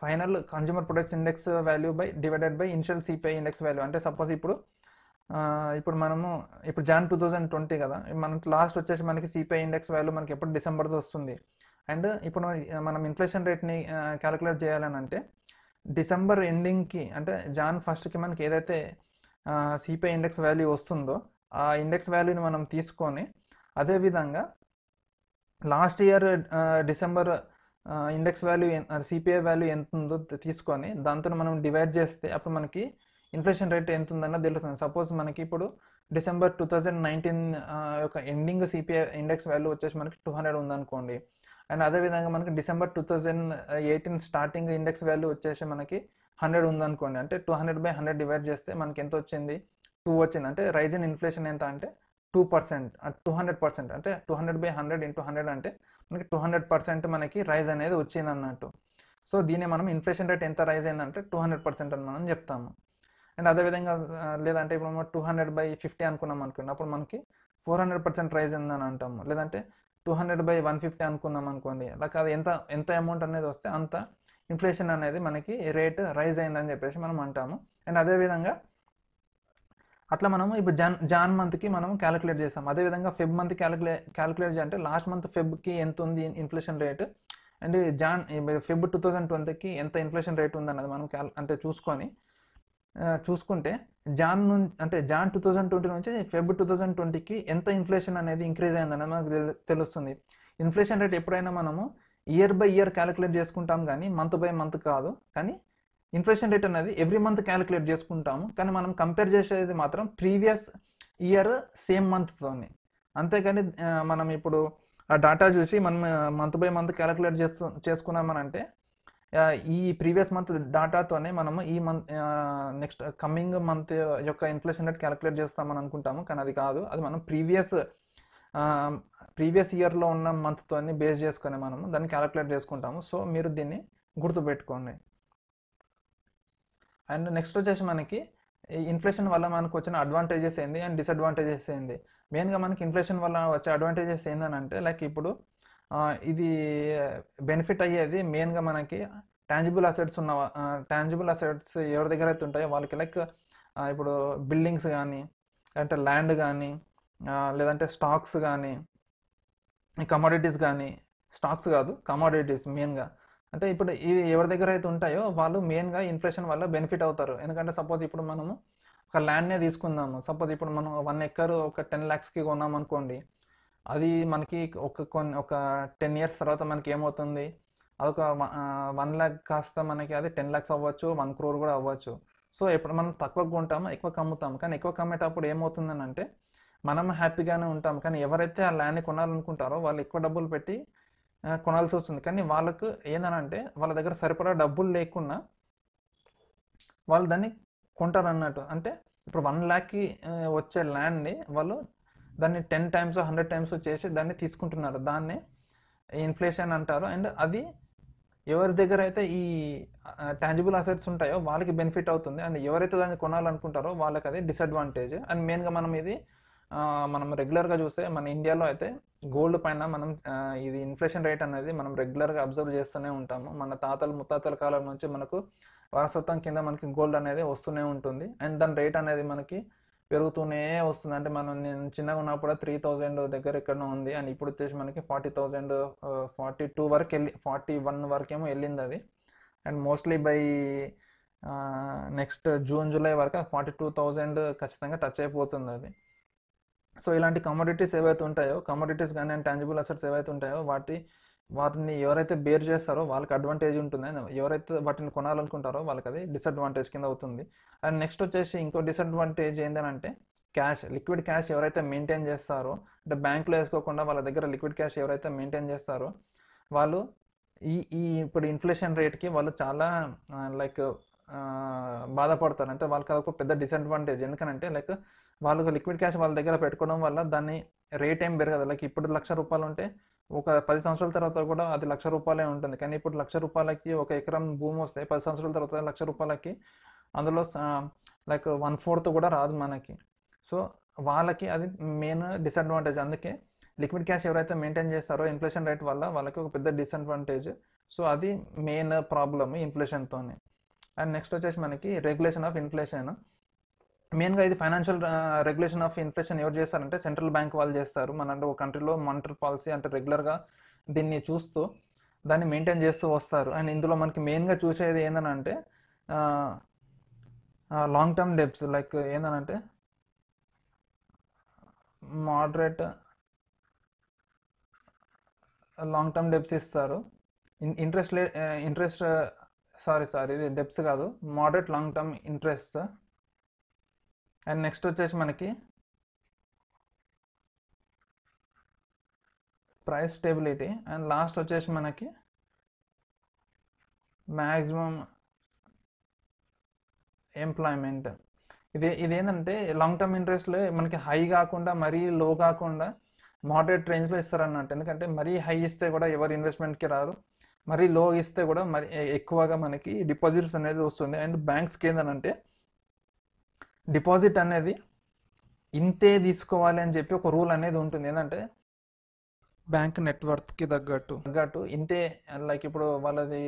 final consumer products index value by divided by initial CPI index value అంటే సపోజ్ ఇప్పుడు ఇప్పుడు మనము ఇప్పుడు జాన్ టూ థౌజండ్ ట్వంటీ కదా మనకి లాస్ట్ వచ్చేసి మనకి సిపిఐ ఇండెక్స్ వాల్యూ మనకి ఎప్పుడు డిసెంబర్తో వస్తుంది. అండ్ ఇప్పుడు మనం- ఇన్ఫ్లేషన్ రేట్ని క్యాలిక్యులేట్ చేయాలని అంటే డిసెంబర్ ఎండింగ్కి అంటే జాన్ ఫస్ట్కి మనకి ఏదైతే సిపిఐ ఇండెక్స్ వాల్యూ వస్తుందో ఆ ఇండెక్స్ వాల్యూని మనం తీసుకొని అదేవిధంగా last year December index value CPI value ఎంత ఉందో తీసుకొని దాంతో మనం డివైడ్ చేస్తే అప్పుడు మనకి ఇన్ఫ్లేషన్ రేట్ ఎంత ఉందన్న తెలుస్తుంది. సపోజ్ మనకి ఇప్పుడు డిసెంబర్ టూ థౌజండ్ నైన్టీన్ యొక్క ఎండింగ్ సిపిఐ ఇండెక్స్ వాల్యూ వచ్చేసి మనకి టూ హండ్రెడ్ ఉందనుకోండి. అండ్ అదేవిధంగా మనకి December two thousand eighteen starting index value వచ్చేసి మనకి హండ్రెడ్ ఉందనుకోండి. అంటే two hundred by hundred divide చేస్తే మనకి ఎంత వచ్చింది? టూ వచ్చింది. అంటే రైజ్ ఇన్ ఇన్ఫ్లేషన్ ఎంత అంటే two percent two hundred percent. అంటే two hundred by hundred into hundred అంటే మనకి టూ హండ్రెడ్ పర్సెంట్ మనకి రైజ్ అనేది వచ్చింది అన్నట్టు సో దీన్ని మనం ఇన్ఫ్లేషన్ రేట్ ఎంత రైజ్ అయిందంటే టూ హండ్రెడ్ పర్సెంట్ అని మనం చెప్తాము. అండ్ అదేవిధంగా లేదంటే ఇప్పుడు మనం టూ హండ్రెడ్ బై ఫిఫ్టీ అనుకున్నాం అనుకోండి. అప్పుడు మనకి ఫోర్ హండ్రెడ్ పర్సెంట్ రైజ్ అయిందని అంటాము. లేదంటే two hundred by one fifty అనుకున్నాం అనుకోండి. అలా కాదు ఎంత ఎంత అమౌంట్ అనేది వస్తే అంత ఇన్ఫ్లేషన్ అనేది మనకి రేట్ రైజ్ అయిందని చెప్పేసి మనం అంటాము. అండ్ అదేవిధంగా అట్లా మనము ఇప్పుడు జాన్ జాన్ మంత్కి మనం క్యాలిక్యులేట్ చేస్తాం అదేవిధంగా ఫెబ్ మంత్ క్యాలిక్యులే క్యాలిక్యులేట్ అంటే లాస్ట్ మంత్ ఫెబ్కి ఎంత ఉంది inflation rate and Jan Feb two thousand ట్వంటీకి ఎంత ఇన్ఫ్లేషన్ రేట్ ఉందన్నది మనం క్యాల్ అంటే చూసుకొని చూసుకుంటే జాన్ నుంచి అంటే జాన్ టూ థౌజండ్ ట్వంటీ నుంచి ఫెబ్ టూ థౌజండ్ ట్వంటీకి ఎంత ఇన్ఫ్లేషన్ అనేది ఇంక్రీజ్ అయిందనేది మనకు తెలు- తెలుస్తుంది. ఇన్ఫ్లేషన్ రేట్ ఎప్పుడైనా మనము ఇయర్ బై ఇయర్ క్యాలిక్యులేట్ చేసుకుంటాం కానీ మంత్ బై మంత్ కాదు. కానీ ఇన్ఫ్లేషన్ రేట్ అనేది ఎవ్రీ మంత్ క్యాలిక్యులేట్ చేసుకుంటాము. కానీ మనం కంపేర్ చేసేది మాత్రం ప్రీవియస్ ఇయర్ సేమ్ మంత్తోని అంతేకాని మనం ఇప్పుడు ఆ డాటా చూసి మనం మంత్ బై మంత్ క్యాలిక్యులేట్ చేస్తు చేసుకున్నామని అంటే ఈ ప్రీవియస్ మంత్ డాటాతోనే మనము ఈ మంత్ నెక్స్ట్ కమింగ్ మంత్ యొక్క ఇన్ఫ్లేషన్ రేట్ క్యాలిక్యులేట్ చేస్తామని అనుకుంటాము. కానీ అది కాదు. అది మనం ప్రీవియస్ ప్రీవియస్ ఇయర్లో ఉన్న మంత్తోని బేస్ చేసుకొని మనము దాన్ని క్యాలిక్యులేట్ చేసుకుంటాము. సో మీరు దీన్ని గుర్తుపెట్టుకోండి. అండ్ నెక్స్ట్ వచ్చేసి మనకి ఈ ఇన్ఫ్లేషన్ వల్ల మనకు వచ్చిన అడ్వాంటేజెస్ ఏంది? అండ్ డిసడ్వాంటేజెస్ ఏంది? మెయిన్గా మనకి ఇన్ఫ్లేషన్ వల్ల వచ్చే అడ్వాంటేజెస్ ఏందని అంటే లైక్ ఇప్పుడు ఇది బెనిఫిట్ అయ్యేది మెయిన్గా మనకి టాంజిబుల్ అసెట్స్ ఉన్న టాంజిబుల్ అసెట్స్ ఎవరి దగ్గర అయితే ఉంటాయో వాళ్ళకి లైక్ ఇప్పుడు బిల్డింగ్స్ కానీ అంటే ల్యాండ్ కానీ లేదంటే స్టాక్స్ కానీ కమోడిటీస్ కానీ స్టాక్స్ కాదు కమోడిటీస్ మెయిన్గా అంటే ఇప్పుడు ఇవి ఎవరి దగ్గర అయితే ఉంటాయో వాళ్ళు మెయిన్గా ఇన్ఫ్లేషన్ వల్ల బెనిఫిట్ అవుతారు. ఎందుకంటే సపోజ్ ఇప్పుడు మనము ఒక ల్యాండ్నే తీసుకుందాము. సపోజ్ ఇప్పుడు మనం వన్ ఎకర్ ఒక టెన్ ల్యాక్స్కి కొన్నాం అనుకోండి అది మనకి ఒక కొన్ని ఒక టెన్ ఇయర్స్ తర్వాత మనకి ఏమవుతుంది అదొక వన్ ల్యాక్ కాస్త మనకి అది టెన్ ల్యాక్స్ అవ్వచ్చు వన్ క్రోర్ కూడా అవ్వచ్చు. సో ఎప్పుడు మనం తక్కువ కొంటామో ఎక్కువ కమ్ముతాం. కానీ ఎక్కువ కమ్మేటప్పుడు ఏమవుతుందని అంటే మనం హ్యాపీగానే ఉంటాం. కానీ ఎవరైతే ఆ ల్యాండ్ని కొనాలనుకుంటారో వాళ్ళు ఎక్కువ డబ్బులు పెట్టి కొనాల్సి వస్తుంది. కానీ వాళ్ళకు ఏందనంటే వాళ్ళ దగ్గర సరిపడా డబ్బులు లేకున్నా వాళ్ళు దాన్ని కొంటారు అన్నట్టు అంటే ఇప్పుడు వన్ ల్యాక్కి వచ్చే ల్యాండ్ని వాళ్ళు దాన్ని టెన్ టైమ్స్ హండ్రెడ్ టైమ్స్ చేసి దాన్ని తీసుకుంటున్నారు. దాన్ని ఇన్ఫ్లేషన్ అంటారు. అండ్ అది ఎవరి దగ్గర అయితే ఈ టాంజిబుల్ అసెట్స్ ఉంటాయో వాళ్ళకి బెనిఫిట్ అవుతుంది. అండ్ ఎవరైతే దాన్ని కొనాలనుకుంటారో వాళ్ళకి అది డిసడ్వాంటేజ్ అండ్ మెయిన్గా మనం ఇది మనం రెగ్యులర్గా చూస్తే మన ఇండియాలో అయితే గోల్డ్ పైన మనం ఇది ఇన్ఫ్లేషన్ రేట్ అనేది మనం రెగ్యులర్గా అబ్జర్వ్ చేస్తూనే ఉంటాము. మన తాతలు ముత్తాతల కాలం నుంచి మనకు వారసత్వం కింద మనకి గోల్డ్ అనేది వస్తూనే ఉంటుంది. అండ్ దాని రేట్ అనేది మనకి పెరుగుతూనే వస్తుంది అంటే మనం నేను చిన్నగా ఉన్నప్పుడు త్రీ థౌజండ్ దగ్గర ఎక్కడో ఉంది. అండ్ ఇప్పుడు వచ్చేసి మనకి ఫార్టీ థౌజండ్ ఫార్టీ టూ వరకు వెళ్ళి ఫార్టీ వన్ వరకేమో వెళ్ళింది అది. And mostly by next June July వరకు ఫార్టీ టూ థౌజండ్ ఖచ్చితంగా టచ్ అయిపోతుంది అది. సో ఇలాంటి కమోడిటీస్ ఏవైతే ఉంటాయో కమోడిటీస్ కానీ అండ్ టాంజిబుల్ అసెట్స్ ఏవైతే ఉంటాయో వాటి వాటిని ఎవరైతే బేర్ చేస్తారో వాళ్ళకి అడ్వాంటేజ్ ఉంటుంది. ఎవరైతే వాటిని కొనాలనుకుంటారో వాళ్ళకి అది డిసడ్వాంటేజ్ కింద అవుతుంది. అండ్ నెక్స్ట్ వచ్చేసి ఇంకో డిసడ్వాంటేజ్ ఏంటంటే క్యాష్ లిక్విడ్ క్యాష్ ఎవరైతే మెయింటైన్ చేస్తారో అంటే బ్యాంకులో వేసుకోకుండా వాళ్ళ దగ్గర లిక్విడ్ క్యాష్ ఎవరైతే మెయింటైన్ చేస్తారో వాళ్ళు ఈ ఈ ఇప్పుడు ఇన్ఫ్లేషన్ రేట్కి వాళ్ళు చాలా లైక్ బాధపడతారు. అంటే వాళ్ళకి అదొక పెద్ద డిసడ్వాంటేజ్ ఎందుకంటే లైక్ వాళ్ళకి లిక్విడ్ క్యాష్ వాళ్ళ దగ్గర పెట్టుకోవడం వల్ల దాన్ని రేట్ ఏం పెరగదు. లైక్ ఇప్పుడు లక్ష రూపాయలు ఉంటే ఒక పది సంవత్సరాల తర్వాత కూడా అది లక్ష రూపాయలే ఉంటుంది. కానీ ఇప్పుడు లక్ష రూపాయలకి ఒక ఎకరం భూమి వస్తే పది సంవత్సరాల తర్వాత లక్ష రూపాయలకి అందులో లైక్ వన్ ఫోర్త్ కూడా రాదు మనకి. సో వాళ్ళకి అది మెయిన్ డిసడ్వాంటేజ్. అందుకే లిక్విడ్ క్యాష్ ఎవరైతే మెయింటైన్ చేస్తారో ఇన్ఫ్లేషన్ రేట్ వల్ల వాళ్ళకి ఒక పెద్ద డిసడ్వాంటేజ్. సో అది మెయిన్ ప్రాబ్లమ్ ఇన్ఫ్లేషన్తోనే అండ్ నెక్స్ట్ వచ్చేసి మనకి రెగ్యులేషన్ ఆఫ్ ఇన్ఫ్లేషన్. మెయిన్గా ఇది ఫైనాన్షియల్ రెగ్యులేషన్ ఆఫ్ ఇన్ఫ్లేషన్ ఎవరు చేస్తారంటే సెంట్రల్ బ్యాంక్ వాళ్ళు చేస్తారు. మన అంటే ఒక కంట్రీలో మానిటరీ పాలసీ అంటే రెగ్యులర్గా దీన్ని చూస్తూ దాన్ని మెయింటైన్ చేస్తూ వస్తారు. అండ్ ఇందులో మనకి మెయిన్గా చూసేది ఏంటంటే లాంగ్ టర్మ్ డెప్స్ లైక్ ఏంటంటే మోడరేట్ లాంగ్ టర్మ్ డెప్స్ ఇస్తారు. ఇంట్రెస్ట్ ఇంట్రెస్ట్ సారీ సారీ ఇది డెప్స్ కాదు. Moderate long term interest and next వచ్చేసి మనకి ప్రైస్ స్టెబిలిటీ అండ్ లాస్ట్ వచ్చేసి మనకి మ్యాక్సిమం ఎంప్లాయ్మెంట్. ఇది ఇదేంటంటే లాంగ్ టర్మ్ ఇంట్రెస్ట్లో మనకి హై కాకుండా మరీ లో కాకుండా మోడరేట్ రేంజ్లో ఇస్తారన్నట్టు. ఎందుకంటే మరీ హై ఇస్తే కూడా ఎవరు ఇన్వెస్ట్మెంట్కి రారు. మరీ లో ఇస్తే కూడా మరి ఎక్కువగా మనకి డిపాజిట్స్ అనేది వస్తుంది. అండ్ బ్యాంక్స్కి ఏంటంటే డిపాజిట్ అనేది ఇంతే తీసుకోవాలి అని చెప్పి ఒక రూల్ అనేది ఉంటుంది. ఏంటంటే బ్యాంక్ నెట్వర్క్కి తగ్గట్టు. తగ్గట్టు ఇంతే లైక్ ఇప్పుడు వాళ్ళది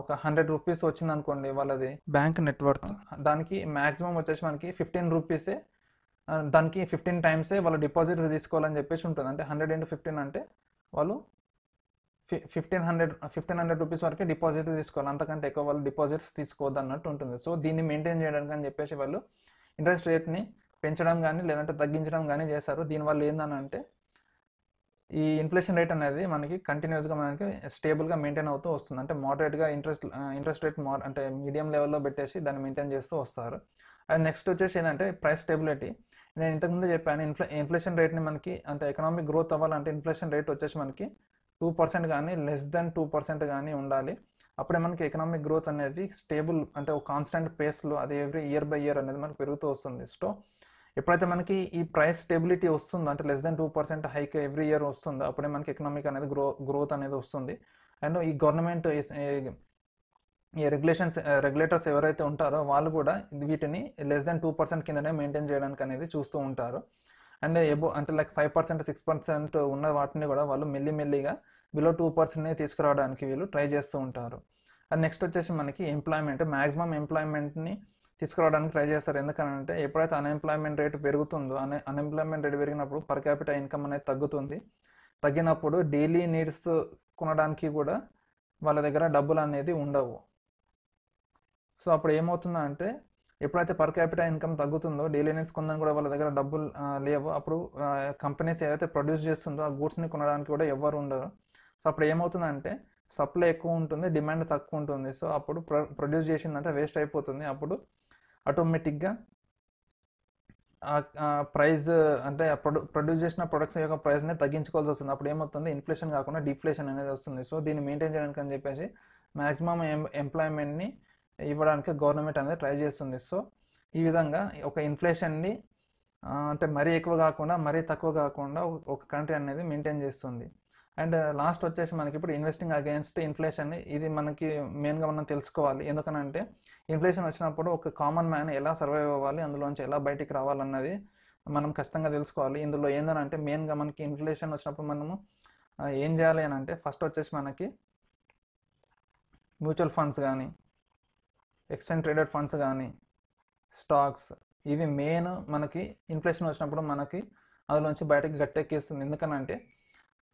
ఒక హండ్రెడ్ రూపీస్ వచ్చింది అనుకోండి వాళ్ళది. బ్యాంక్ నెట్వర్క్ దానికి మ్యాక్సిమం వచ్చేసి మనకి ఫిఫ్టీన్ రూపీసే దానికి ఫిఫ్టీన్ టైమ్సే వాళ్ళు డిపాజిట్స్ తీసుకోవాలని చెప్పేసి ఉంటుంది. అంటే హండ్రెడ్ ఇంటూ ఫిఫ్టీన్ అంటే వాళ్ళు fifteen hundred fifteen hundred rupees వరకే డిపాజిట్ తీసుకోవాలి. అంతకంటే ఎక్కువ వాళ్ళు డిపాజిట్స్ తీసుకోవద్దు అన్నట్టు ఉంటుంది. సో దీన్ని మెయింటైన్ చేయడానికి అని చెప్పేసి వాళ్ళు ఇంట్రెస్ట్ రేట్ని పెంచడం కానీ లేదంటే తగ్గించడం కానీ చేస్తారు దీనివల్ల ఏంటంటే ఈ ఇన్ఫ్లేషన్ రేట్ అనేది మనకి కంటిన్యూస్గా మనకి స్టేబుల్గా మెయింటైన్ అవుతూ వస్తుంది. అంటే మోడరేట్గా ఇంట్రెస్ట్ ఇంట్రెస్ట్ రేట్ మో అంటే మీడియం లెవెల్లో పెట్టేసి దాన్ని మెయింటైన్ చేస్తూ వస్తారు. అండ్ నెక్స్ట్ వచ్చేసి ఏంటంటే ప్రైస్ స్టెబిలిటీ నేను ఇంతకుముందు చెప్పాను ఇన్ఫ్లే ఇన్ఫ్లేషన్ రేట్ని మనకి అంటే ఎకనామిక్ గ్రోత్ అవ్వాలంటే ఇన్ఫ్లేషన్ రేట్ వచ్చేసి మనకి టూ పర్సెంట్ కానీ లెస్ దెన్ టూ పర్సెంట్ కానీ ఉండాలి. అప్పుడే మనకి ఎకనామిక్ గ్రోత్ అనేది స్టేబుల్ అంటే ఒక కాన్స్టెంట్ పేస్లో అది ఎవ్రీ ఇయర్ బై ఇయర్ అనేది మనకి పెరుగుతూ వస్తుంది. సో ఎప్పుడైతే మనకి ఈ ప్రైస్ స్టెబిలిటీ వస్తుందో అంటే less than two percent hike every year వస్తుందో అప్పుడే మనకి ఎకనామిక్ అనేది గ్రో గ్రోత్ అనేది వస్తుంది. అండ్ ఈ గవర్నమెంట్ ఈ రెగ్యులేషన్స్ రెగ్యులేటర్స్ ఎవరైతే ఉంటారో వాళ్ళు కూడా వీటిని లెస్ దెన్ టూ పర్సెంట్ కిందనే మెయింటైన్ చేయడానికి అనేది చూస్తూ ఉంటారు. అండ్ ఎబో అంటే like five percent six percent ఉన్న వాటిని కూడా వాళ్ళు మెల్లి మెల్లిగా బిలో టూ పర్సెంట్నే తీసుకురావడానికి వీళ్ళు ట్రై చేస్తూ ఉంటారు. అండ్ నెక్స్ట్ వచ్చేసి మనకి ఎంప్లాయ్మెంట్ మ్యాక్సిమం ఎంప్లాయ్మెంట్ని తీసుకురావడానికి ట్రై చేస్తారు. ఎందుకంటే ఎప్పుడైతే అన్ఎంప్లాయ్మెంట్ రేట్ పెరుగుతుందో అన్ అన్ఎంప్లాయ్మెంట్ రేట్ పెరిగినప్పుడు పర్ క్యాపిటల్ ఇన్కమ్ అనేది తగ్గుతుంది. తగ్గినప్పుడు డైలీ నీడ్స్ కొనడానికి కూడా వాళ్ళ దగ్గర డబ్బులు అనేది ఉండవు. సో అప్పుడు ఏమవుతుందంటే ఎప్పుడైతే పర్ క్యాపిటల్ ఇన్కమ్ తగ్గుతుందో డైలీ నీడ్స్ కొందని కూడా వాళ్ళ దగ్గర డబ్బులు లేవు. అప్పుడు కంపెనీస్ ఏవైతే ప్రొడ్యూస్ చేస్తుందో ఆ గూడ్స్ని కొనడానికి కూడా ఎవ్వరు ఉండరు. సో అప్పుడు ఏమవుతుందంటే సప్లై ఎక్కువ ఉంటుంది డిమాండ్ తక్కువ ఉంటుంది. సో అప్పుడు ప్రొ ప్రొడ్యూస్ చేసిందంటే వేస్ట్ అయిపోతుంది. అప్పుడు ఆటోమేటిక్గా ప్రైస్ అంటే ప్రొడ్యూ ప్రొడ్యూస్ చేసిన ప్రొడక్ట్స్ యొక్క ప్రైస్ని తగ్గించుకోవాల్సి వస్తుంది. అప్పుడు ఏమవుతుంది? ఇన్ఫ్లేషన్ కాకుండా డిఫ్లేషన్ అనేది వస్తుంది. సో దీన్ని మెయింటైన్ చేయడానికి అని చెప్పేసి మ్యాక్సిమం ఎం ఎంప్లాయ్మెంట్ని ఇవ్వడానికి గవర్నమెంట్ అనేది ట్రై చేస్తుంది. సో ఈ విధంగా ఒక ఇన్ఫ్లేషన్ని అంటే మరీ ఎక్కువ కాకుండా మరీ తక్కువ కాకుండా ఒక- కంట్రీ అనేది మెయింటైన్ చేస్తుంది. అండ్ లాస్ట్ వచ్చేసి మనకి ఇప్పుడు ఇన్వెస్టింగ్ అగేన్స్ట్ ఇన్ఫ్లేషన్ ఇది మనకి మెయిన్గా మనం తెలుసుకోవాలి. ఎందుకనంటే ఇన్ఫ్లేషన్ వచ్చినప్పుడు ఒక కామన్ మ్యాన్ ఎలా సర్వైవ్ అవ్వాలి అందులోంచి ఎలా బయటికి రావాలన్నది మనం ఖచ్చితంగా తెలుసుకోవాలి. ఇందులో ఏంటంటే మెయిన్గా మనకి ఇన్ఫ్లేషన్ వచ్చినప్పుడు మనము ఏం చేయాలి అని అంటే ఫస్ట్ వచ్చేసి మనకి మ్యూచువల్ ఫండ్స్ కానీ ఎక్స్చేంజ్ ట్రేడెడ్ ఫండ్స్ కానీ స్టాక్స్ ఇవి మెయిన్ మనకి ఇన్ఫ్లేషన్ వచ్చినప్పుడు మనకి అందులోంచి బయటకి గట్టెక్కిస్తుంది. ఎందుకనంటే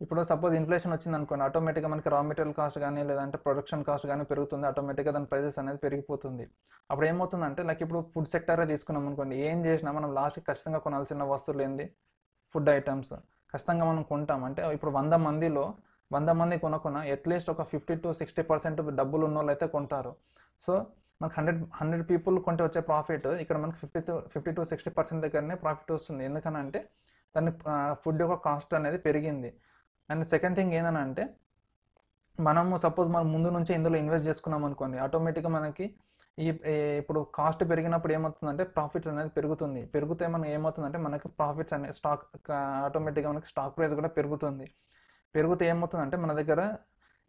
ఇప్పుడు సపోజ్ ఇన్ఫ్లేషన్ వచ్చింది అనుకోండి ఆటోమేటిక్గా మనకి రా మెటీరియల్ కాస్ట్ కానీ లేదంటే ప్రొడక్షన్ కాస్ట్ కానీ పెరుగుతుంది. ఆటోమేటిక్గా దాని ప్రైసెస్ అనేది పెరిగిపోతుంది. అప్పుడు ఏమవుతుందంటే లైక్ ఇప్పుడు ఫుడ్ సెక్టరే తీసుకున్నాం అనుకోండి ఏం చేసినా మనం లాస్ట్కి ఖచ్చితంగా కొనాల్సిన వస్తువులు ఏంది? Food items. ఖచ్చితంగా మనం కొంటాం. అంటే ఇప్పుడు వంద మందిలో వంద మంది కొనకున్న అట్లీస్ట్ ఒక ఫిఫ్టీ టు సిక్స్టీ పర్సెంట్ డబ్బులు ఉన్న వాళ్ళు అయితే కొంటారు. సో మనకు హండ్రెడ్ హండ్రెడ్ పీపుల్ కొంటే వచ్చే ప్రాఫిట్ ఇక్కడ మనకి fifty fifty to sixty percent దగ్గరనే ప్రాఫిట్ వస్తుంది. ఎందుకనంటే దాని ఫుడ్ యొక్క కాస్ట్ అనేది పెరిగింది. అండ్ సెకండ్ థింగ్ ఏంటంటే మనము సపోజ్ మనం ముందు నుంచే ఇందులో ఇన్వెస్ట్ చేసుకున్నాం అనుకోండి ఆటోమేటిక్గా మనకి ఈ ఇప్పుడు కాస్ట్ పెరిగినప్పుడు ఏమవుతుందంటే ప్రాఫిట్స్ అనేది పెరుగుతుంది. పెరిగితే మనకి ఏమవుతుందంటే మనకి ప్రాఫిట్స్ అనే స్టాక్ ఆటోమేటిక్గా మనకి స్టాక్ ప్రైస్ కూడా పెరుగుతుంది. పెరిగితే ఏమవుతుందంటే మన దగ్గర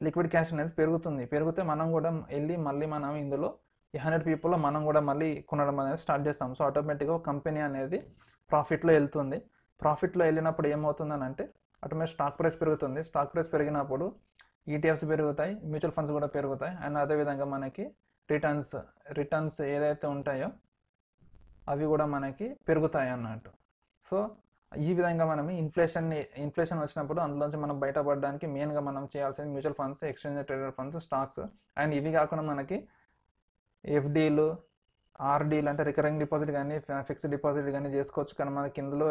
లిక్విడ్ క్యాష్ అనేది పెరుగుతుంది. పెరిగితే మనం కూడా వెళ్ళి మళ్ళీ మనం ఇందులో ఈ హండ్రెడ్ పీపుల్లో మనం కూడా మళ్ళీ కొనడం అనేది స్టార్ట్ చేస్తాం. సో ఆటోమేటిక్గా కంపెనీ అనేది ప్రాఫిట్లో వెళ్తుంది. ప్రాఫిట్లో వెళ్ళినప్పుడు ఏమవుతుందని అంటే ఆటోమేటిక్ స్టాక్ ప్రైస్ పెరుగుతుంది. స్టాక్ ప్రైస్ పెరిగినప్పుడు ఈటీఎఫ్స్ పెరుగుతాయి మ్యూచువల్ ఫండ్స్ కూడా పెరుగుతాయి. అండ్ అదేవిధంగా మనకి రిటర్న్స్ రిటర్న్స్ ఏదైతే ఉంటాయో అవి కూడా మనకి పెరుగుతాయి అన్నట్టు. సో ఈ విధంగా మనం ఇన్ఫ్లేషన్ని ఇన్ఫ్లేషన్ వచ్చినప్పుడు అందులోంచి మనం బయటపడడానికి మెయిన్గా మనం చేయాల్సింది mutual funds exchange traded funds stocks. And ఇవి కాకుండా మనకి ఎఫ్డీలు ఆర్డీలు అంటే రికరింగ్ డిపాజిట్ కానీ ఫిక్స్డ్ డిపాజిట్ కానీ చేసుకోవచ్చు. కానీ మనకి ఇందులో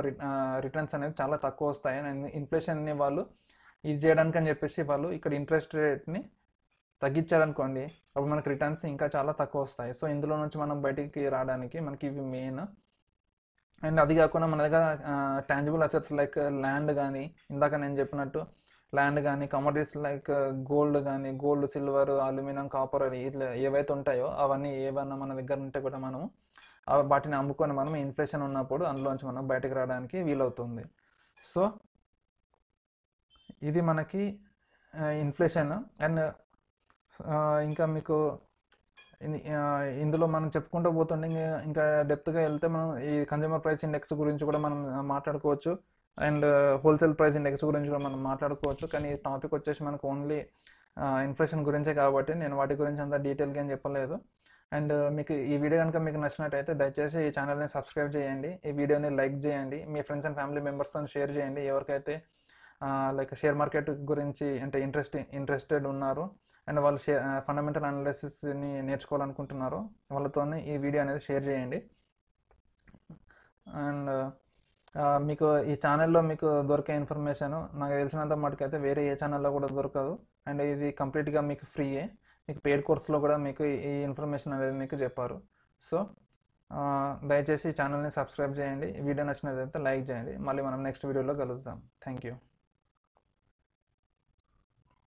రిటర్న్స్ అనేవి చాలా తక్కువ వస్తాయి. అండ్ ఇన్ఫ్లేషన్ని వాళ్ళు ఇది చేయడానికి అని చెప్పేసి వాళ్ళు ఇక్కడ ఇంట్రెస్ట్ రేట్ని తగ్గించారనుకోండి అప్పుడు మనకి రిటర్న్స్ ఇంకా చాలా తక్కువ వస్తాయి. సో ఇందులో నుంచి మనం బయటికి రావడానికి మనకి ఇవి మెయిన్. అండ్ అది కాకుండా మన దగ్గర టాంజిబుల్ అసెట్స్ లైక్ ల్యాండ్ కానీ ఇందాక నేను చెప్పినట్టు ల్యాండ్ కానీ కమోడిటీస్ లైక్ గోల్డ్ కానీ గోల్డ్ సిల్వర్ అల్యూమినియం కాపర్ ఇట్లా ఏవైతే ఉంటాయో అవన్నీ ఏవన్నా మన దగ్గర ఉంటే కూడా మనము వాటిని అమ్ముకొని మనం ఇన్ఫ్లేషన్ ఉన్నప్పుడు అందులోంచి మనం బయటకు రావడానికి వీలవుతుంది. సో ఇది మనకి ఇన్ఫ్లేషన్ అండ్ ఇంకా మీకు ఇందులో మనం చెప్పుకుంటూ పోతుండే ఇంకా ఇంకా డెప్త్గా వెళ్తే మనం ఈ కన్జ్యూమర్ ప్రైస్ ఇండెక్స్ గురించి కూడా మనం మాట్లాడుకోవచ్చు. అండ్ హోల్సేల్ ప్రైస్ ఇండెక్స్ గురించి కూడా మనం మాట్లాడుకోవచ్చు. కానీ ఈ టాపిక్ వచ్చేసి మనకు ఓన్లీ ఇన్ఫ్లేషన్ గురించే కాబట్టి నేను వాటి గురించి అంత డీటెయిల్గా ఏం చెప్పలేదు. అండ్ మీకు ఈ వీడియో కనుక మీకు నచ్చినట్టయితే దయచేసి ఈ ఛానల్ని సబ్స్క్రైబ్ చేయండి. ఈ వీడియోని లైక్ చేయండి. మీ ఫ్రెండ్స్ అండ్ ఫ్యామిలీ మెంబర్స్తో షేర్ చేయండి. ఎవరికైతే లైక్ షేర్ మార్కెట్ గురించి అంటే ఇంట్రెస్ట్ ఇంట్రెస్టెడ్ ఉన్నారు అండ్ వాళ్ళు షేర్ ఫండమెంటల్ అనాలిసిస్ని నేర్చుకోవాలనుకుంటున్నారు వాళ్ళతోనే ఈ వీడియో అనేది షేర్ చేయండి. అండ్ మీకు ఈ ఛానల్లో మీకు దొరికే ఇన్ఫర్మేషన్ నాకు తెలిసినంత మటుకైతే వేరే ఏ ఛానల్లో కూడా దొరకదు. అండ్ ఇది కంప్లీట్గా మీకు ఫ్రీయే. మీకు పెయిడ్ కోర్స్లో కూడా మీకు ఈ ఇన్ఫర్మేషన్ అనేది మీకు చెప్పారు. సో దయచేసి ఈ ఛానల్ని సబ్స్క్రైబ్ చేయండి. వీడియో నచ్చినట్లయితే లైక్ చేయండి. మళ్ళీ మనం నెక్స్ట్ వీడియోలో కలుద్దాం. Thank you